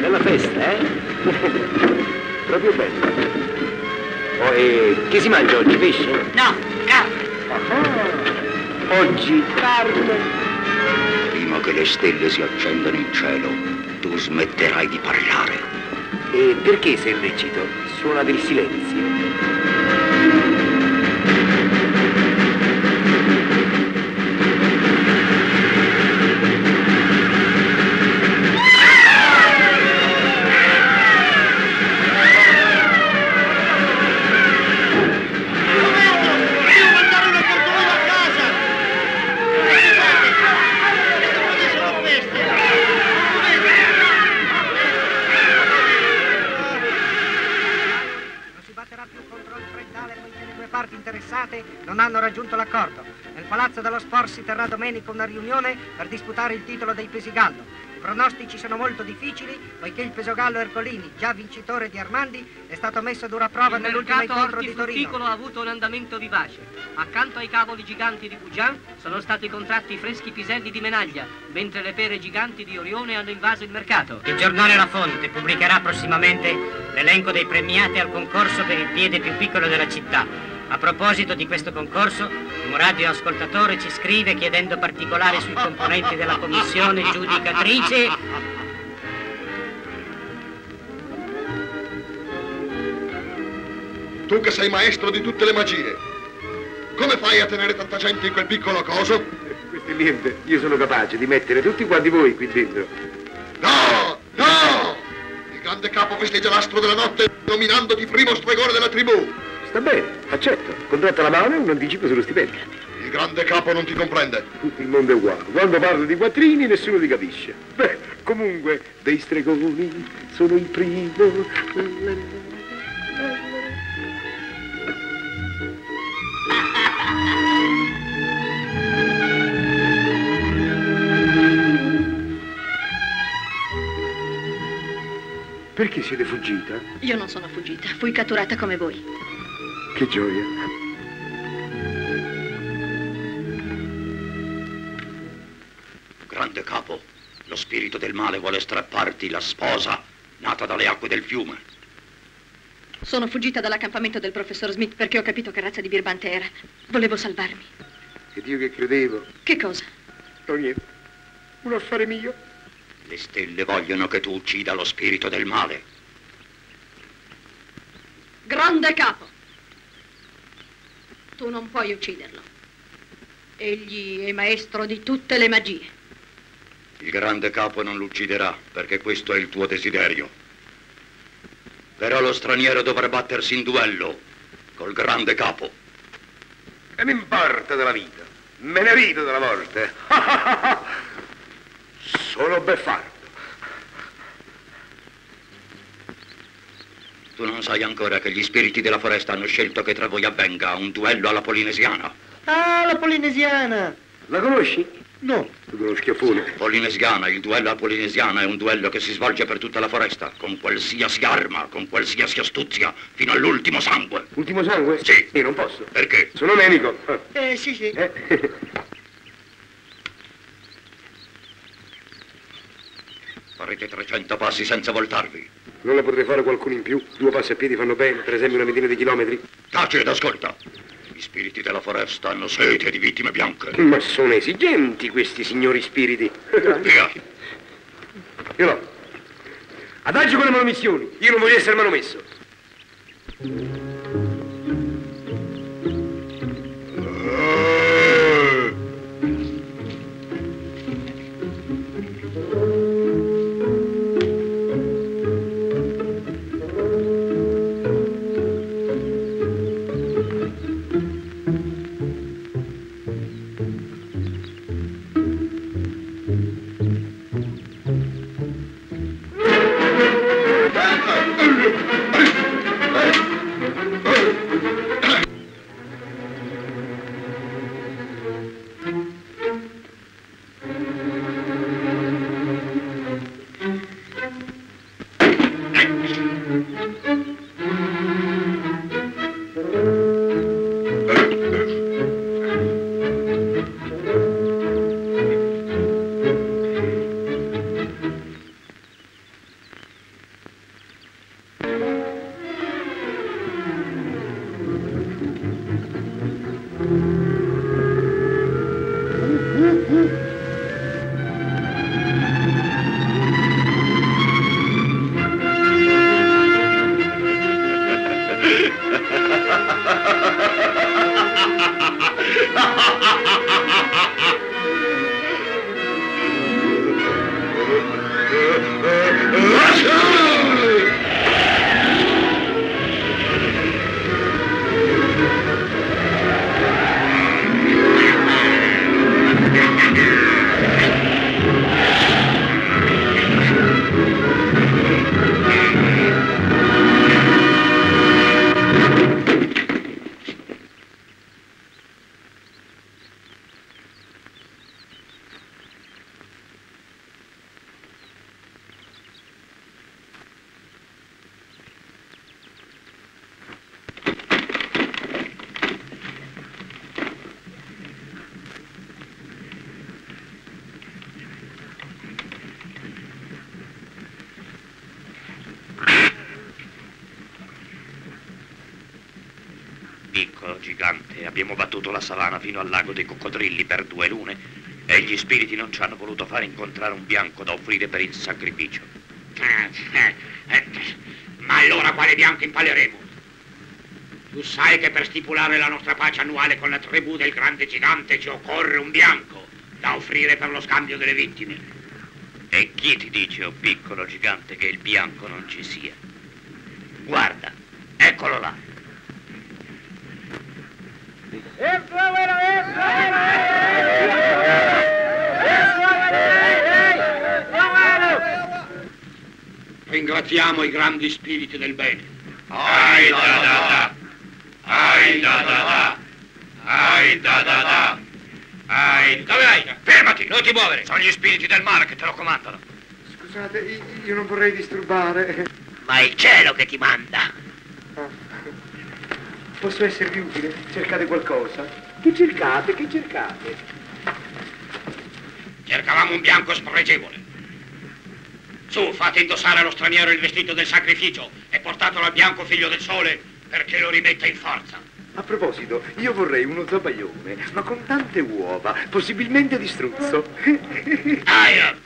Bella festa, eh? <laughs> Proprio bella. Oh, e che si mangia oggi? Pesce? No, carne. Ah, oggi carne. Che le stelle si accendano in cielo, tu smetterai di parlare. E perché sei recito? Suona del silenzio. Domenica una riunione per disputare il titolo dei pesigallo. I pronostici sono molto difficili poiché il pesogallo Ercolini, già vincitore di Armandi, è stato messo a dura prova Il nell'ultimo mercato incontro di Torino. ortifrutticolo ha avuto un andamento vivace. Accanto ai cavoli giganti di Bugian sono stati contratti freschi piselli di Menaglia, mentre le pere giganti di Orione hanno invaso il mercato. Il giornale La Fonte pubblicherà prossimamente l'elenco dei premiati al concorso per il piede più piccolo della città. A proposito di questo concorso, un radioascoltatore ci scrive chiedendo particolari sui componenti della commissione giudicatrice. Tu che sei maestro di tutte le magie, come fai a tenere tanta gente in quel piccolo coso? Questo è niente, io sono capace di mettere tutti quanti voi qui dentro. No! No! Il grande capo festeggia l'astro della notte nominandoti primo stregone della tribù. Sta bene, accetto. Contratta la mano e un anticipo sullo stipendio. Il grande capo non ti comprende. Tutto il mondo è uguale. Quando parlo di quattrini nessuno ti capisce. Beh, comunque, dei stregoni sono il primo. Perché siete fuggita? Io non sono fuggita, fui catturata come voi. Che gioia. Grande capo, lo spirito del male vuole strapparti la sposa nata dalle acque del fiume. Sono fuggita dall'accampamento del professor Smith perché ho capito che razza di birbante era. Volevo salvarmi. Ed io che credevo. Che cosa? No, niente. Un affare mio. Le stelle vogliono che tu uccida lo spirito del male. Grande capo! Tu non puoi ucciderlo. Egli è maestro di tutte le magie. Il grande capo non lo ucciderà perché questo è il tuo desiderio. Però lo straniero dovrà battersi in duello col grande capo. E mi importa della vita. Me ne rido della morte. <laughs> Sono beffardo. Tu non sai ancora che gli spiriti della foresta hanno scelto che tra voi avvenga un duello alla polinesiana. Ah, la polinesiana. La conosci? No, uno schiaffone. Polinesiana, il duello alla polinesiana è un duello che si svolge per tutta la foresta, con qualsiasi arma, con qualsiasi astuzia, fino all'ultimo sangue. Ultimo sangue? Sì. Io non posso. Perché? Sono nemico. Eh, sì, sì. Eh. Farete 300 passi senza voltarvi. Non ne potrei fare qualcuno in più? Due passi a piedi fanno bene, per esempio una ventina di chilometri? Taci ed ascolta. Gli spiriti della foresta hanno sete di vittime bianche. Ma sono esigenti questi signori spiriti. <laughs> Via. Io no. Adagio con le manomissioni. Io non voglio essere manomesso. E gli spiriti non ci hanno voluto fare incontrare un bianco da offrire per il sacrificio. Eh, eh, eh, Ma allora quale bianco impaleremo? Tu sai che per stipulare la nostra pace annuale con la tribù del grande gigante ci occorre un bianco da offrire per lo scambio delle vittime. E chi ti dice, o oh piccolo gigante, che il bianco non ci sia? Guarda, eccolo là. Ringraziamo i grandi spiriti del bene. Ai da da da, ai da da da, ai da da da, ai... Dove vai? Fermati, non ti muovere! Sono gli spiriti del male che te lo comandano. Scusate, io non vorrei disturbare. ma è il cielo che ti manda. Posso esservi utile? Cercate qualcosa? Che cercate? Che cercate? Cercavamo un bianco spregevole. Su, fate indossare allo straniero il vestito del sacrificio e portatelo al bianco figlio del sole perché lo rimetta in forza. A proposito, io vorrei uno zabaione, ma con tante uova, possibilmente di struzzo. Aia!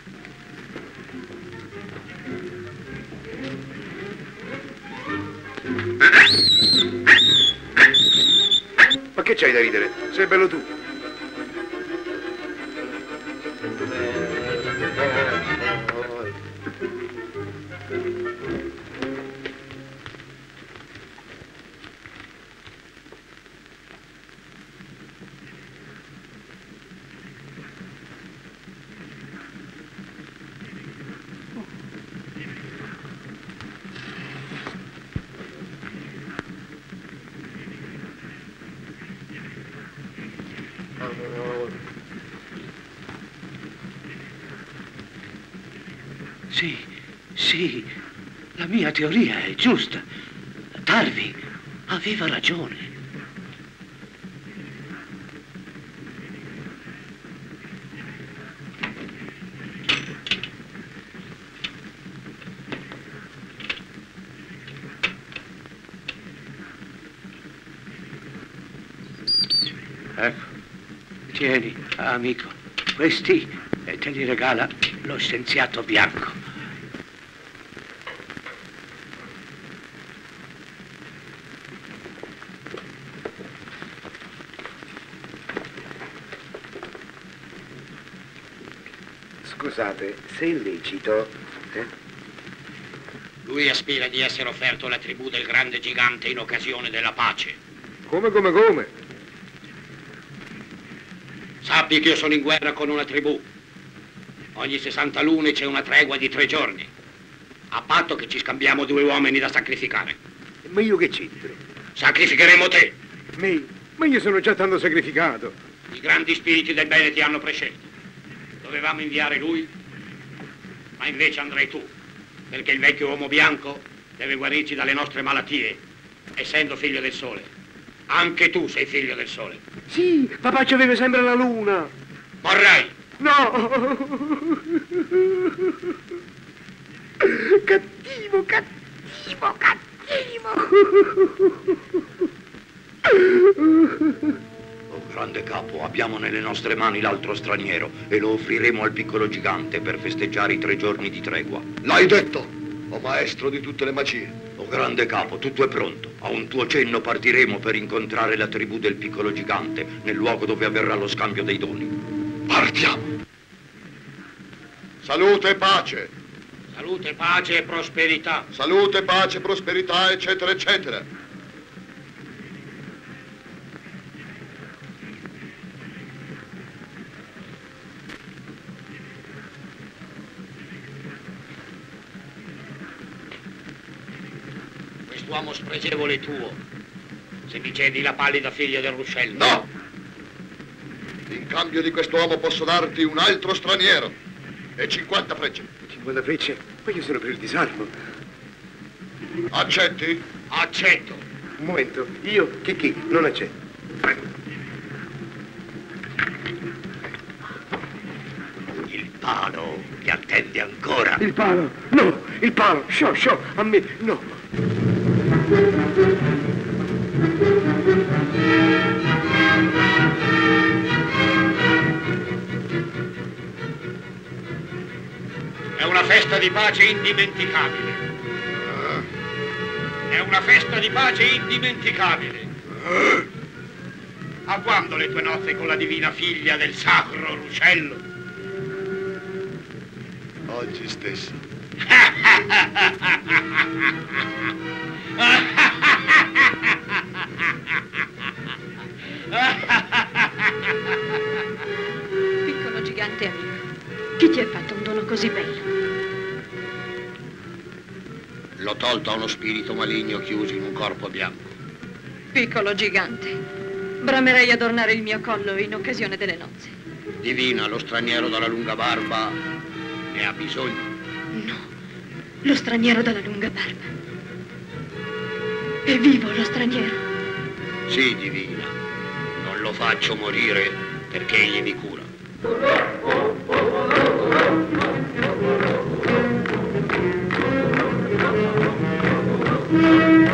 Ma che c'hai da ridere? Sei bello tu. Mia teoria è giusta. Darby aveva ragione. Ecco, tieni, amico, questi e te li regala lo scienziato bianco. Scusate, se è lecito... eh? Lui aspira di essere offerto alla tribù del grande gigante in occasione della pace. Come, come, come? Sappi che io sono in guerra con una tribù. Ogni 60 lune c'è una tregua di tre giorni. A patto che ci scambiamo due uomini da sacrificare. Ma io che c'entro? Sacrificheremo te. Me? Ma io sono già tanto sacrificato. I grandi spiriti del bene ti hanno prescelto. Dovevamo inviare lui, ma invece andrai tu, perché il vecchio uomo bianco deve guarirci dalle nostre malattie, essendo figlio del sole. Anche tu sei figlio del sole. Sì, papà ci aveva sempre la luna. Morrai! No! Cattivo, cattivo, cattivo! Oh grande capo, abbiamo nelle nostre mani l'altro straniero e lo offriremo al piccolo gigante per festeggiare i tre giorni di tregua. L'hai detto, o maestro di tutte le magie. Oh grande capo, tutto è pronto. A un tuo cenno partiremo per incontrare la tribù del piccolo gigante nel luogo dove avverrà lo scambio dei doni. Partiamo. Salute e pace. Salute, pace e prosperità. Salute, pace, prosperità, eccetera, eccetera. Quest'uomo spregevole tuo. Se mi cedi la pallida figlia del ruscello. No! In cambio di quest'uomo posso darti un altro straniero e 50 frecce. 50 frecce? Ma io sono per il disarmo. Accetti? Accetto. Un momento, io che chi? Non accetto. Prego. Il palo ti attende ancora. Il palo! No! Il palo! Sciò, sciò! A me! No! È una festa di pace indimenticabile. È una festa di pace indimenticabile. A quando le tue nozze con la divina figlia del sacro Ruscello? Oggi stesso. Piccolo gigante amico, chi ti ha fatto un dono così bello? L'ho tolto a uno spirito maligno chiuso in un corpo bianco. Piccolo gigante, bramerei adornare il mio collo in occasione delle nozze. Divina, lo straniero dalla lunga barba ne ha bisogno. Lo straniero dalla lunga barba. È vivo lo straniero. Sì, divina. Non lo faccio morire perché egli mi cura. Dovete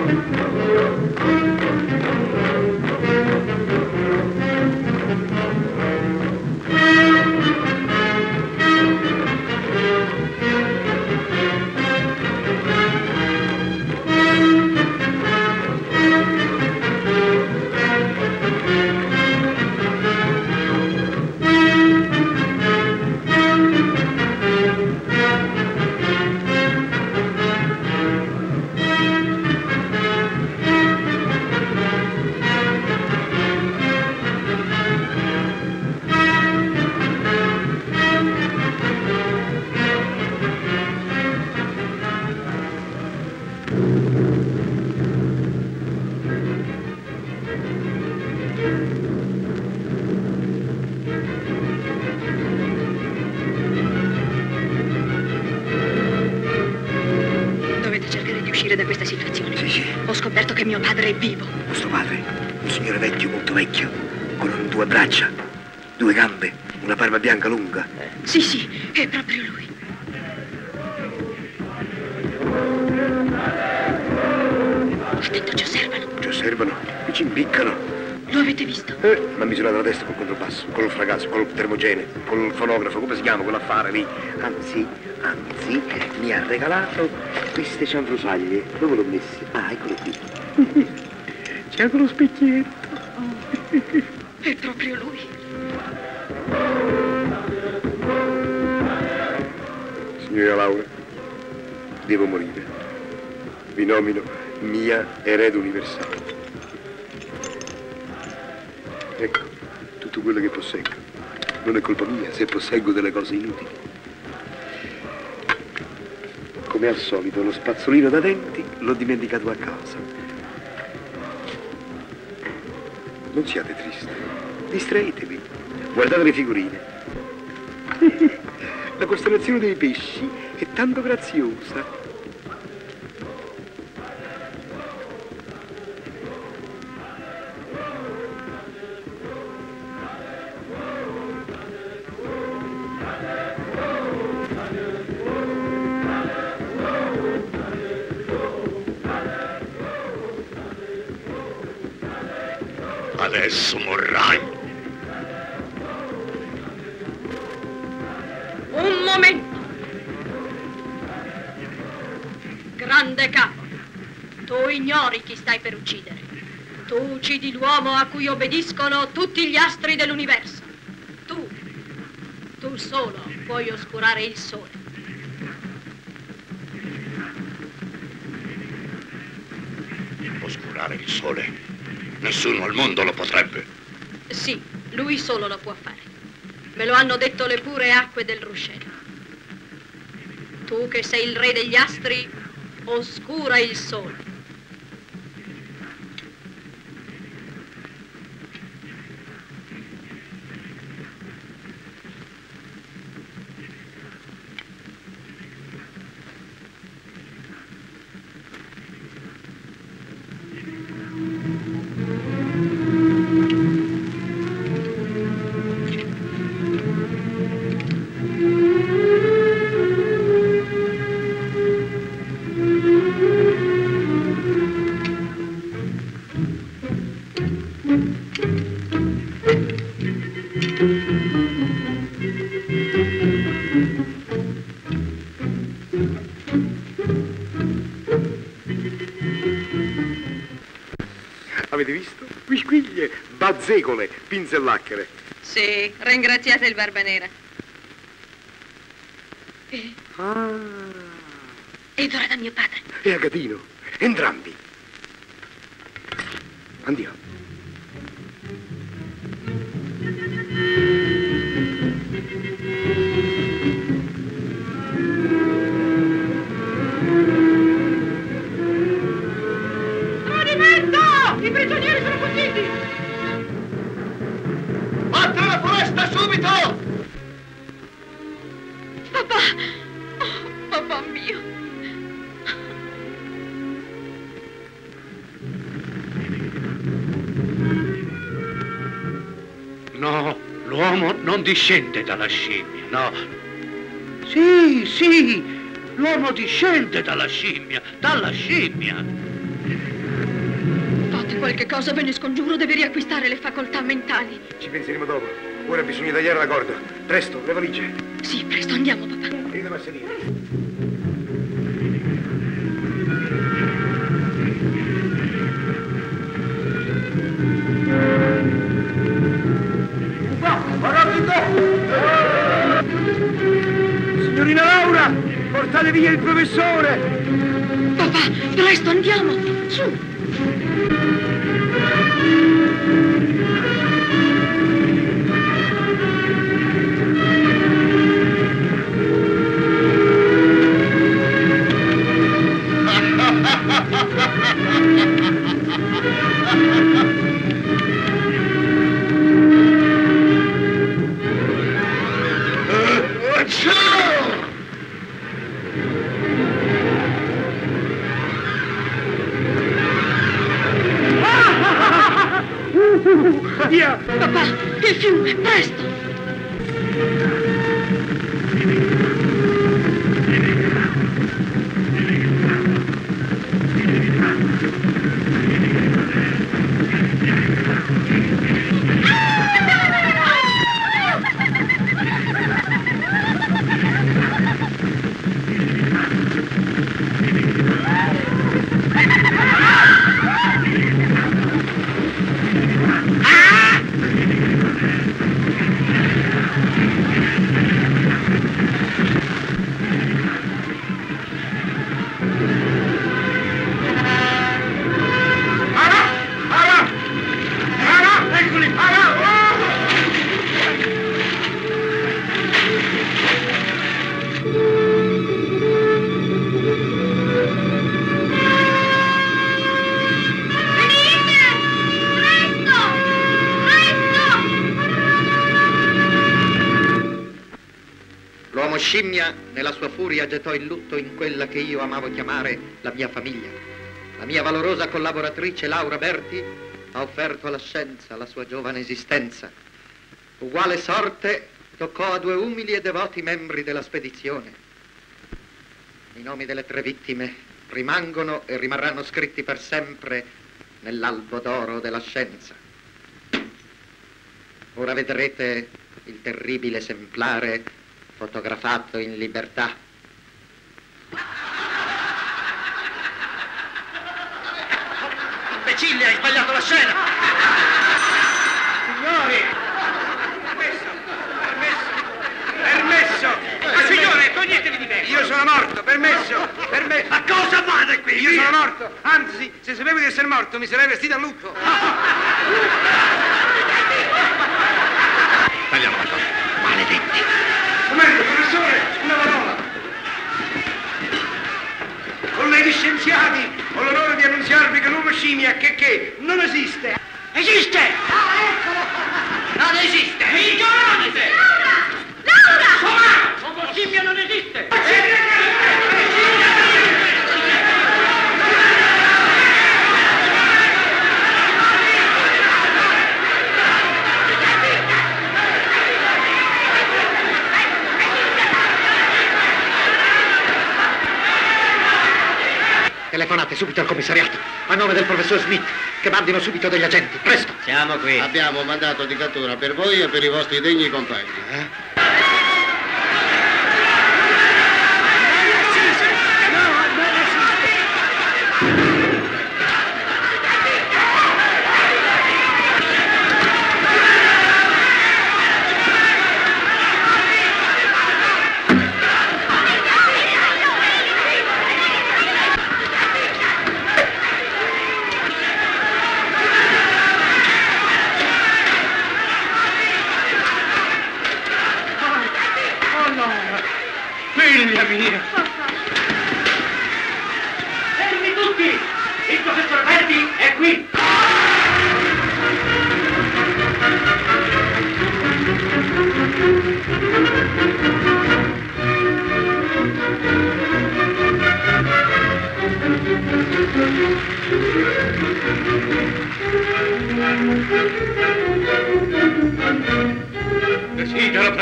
Eh, ma misurato la testa col controbasso, col fragazzo, col termogene, col fonografo, come si chiama quell'affare lì? Anzi, anzi, mi ha regalato queste cianfrusaglie. Dove l'ho messe? Ah, eccole qui. <laughs> C'è anche lo specchietto. È proprio lui. Signora Laura, devo morire. Vi nomino mia erede universale. Ecco, tutto quello che posseggo. Non è colpa mia se posseggo delle cose inutili. Come al solito, lo spazzolino da denti l'ho dimenticato a casa. Non siate tristi. Distraetevi. Guardate le figurine. <laughs> La costellazione dei pesci è tanto graziosa. Cui obbediscono tutti gli astri dell'universo. Tu, tu solo puoi oscurare il sole. Oscurare il sole. Nessuno al mondo lo potrebbe. Sì, lui solo lo può fare. Me lo hanno detto le pure acque del ruscello. Tu che sei il re degli astri, oscura il sole. Bazzecole, pinzellacchere. Sì, ringraziate il Barba Nera. E... Ed ora da mio padre. E Agatino, entrambi. Andiamo. Fermala subito! Papà! Oh, papà mio! No, l'uomo non discende dalla scimmia, no. Sì, sì, l'uomo discende dalla scimmia, dalla scimmia Fate qualche cosa, ve ne scongiuro, devi riacquistare le facoltà mentali. Ci penseremo dopo. Ora bisogna tagliare la corda. Presto, le valigie. Sì, presto, andiamo, papà. Aiutami a salire. Signorina Laura, portate via il professore! Papà, presto, andiamo! Su! Via! Papà, il fiume, presto! Scimmia, nella sua furia, gettò il lutto in quella che io amavo chiamare la mia famiglia. La mia valorosa collaboratrice Laura Berti ha offerto alla scienza la sua giovane esistenza. Uguale sorte toccò a due umili e devoti membri della spedizione. I nomi delle tre vittime rimangono e rimarranno scritti per sempre nell'albo d'oro della scienza. Ora vedrete il terribile esemplare fotografato in libertà. Imbecille, hai sbagliato la scena! Signori! Permesso! Permesso! Permesso! Ma signore, toglietevi di me! Io sono morto, permesso! Permesso! Ma cosa fate qui? Io sono morto! Anzi, se sapevo di essere morto mi sarei vestito a lutto! Tagliamo la cosa. Colleghi scienziati, ho l'onore di annunziarvi che l'uomo scimmia, che che, non esiste! Esiste! Non esiste! Ignorante! Laura! L'uomo scimmia non esiste! Telefonate subito al commissariato, a nome del professor Smith, che mandino subito degli agenti, presto! Siamo qui. Abbiamo un mandato di cattura per voi e per i vostri degni compagni. Oh You.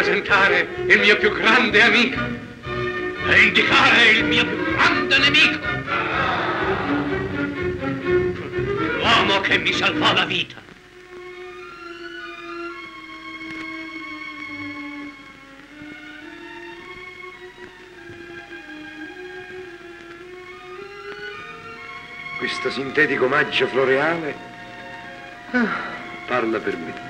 presentare il mio più grande amico e indicare il mio più grande nemico. L'uomo che mi salvò la vita. Questo sintetico omaggio floreale ah, parla per me.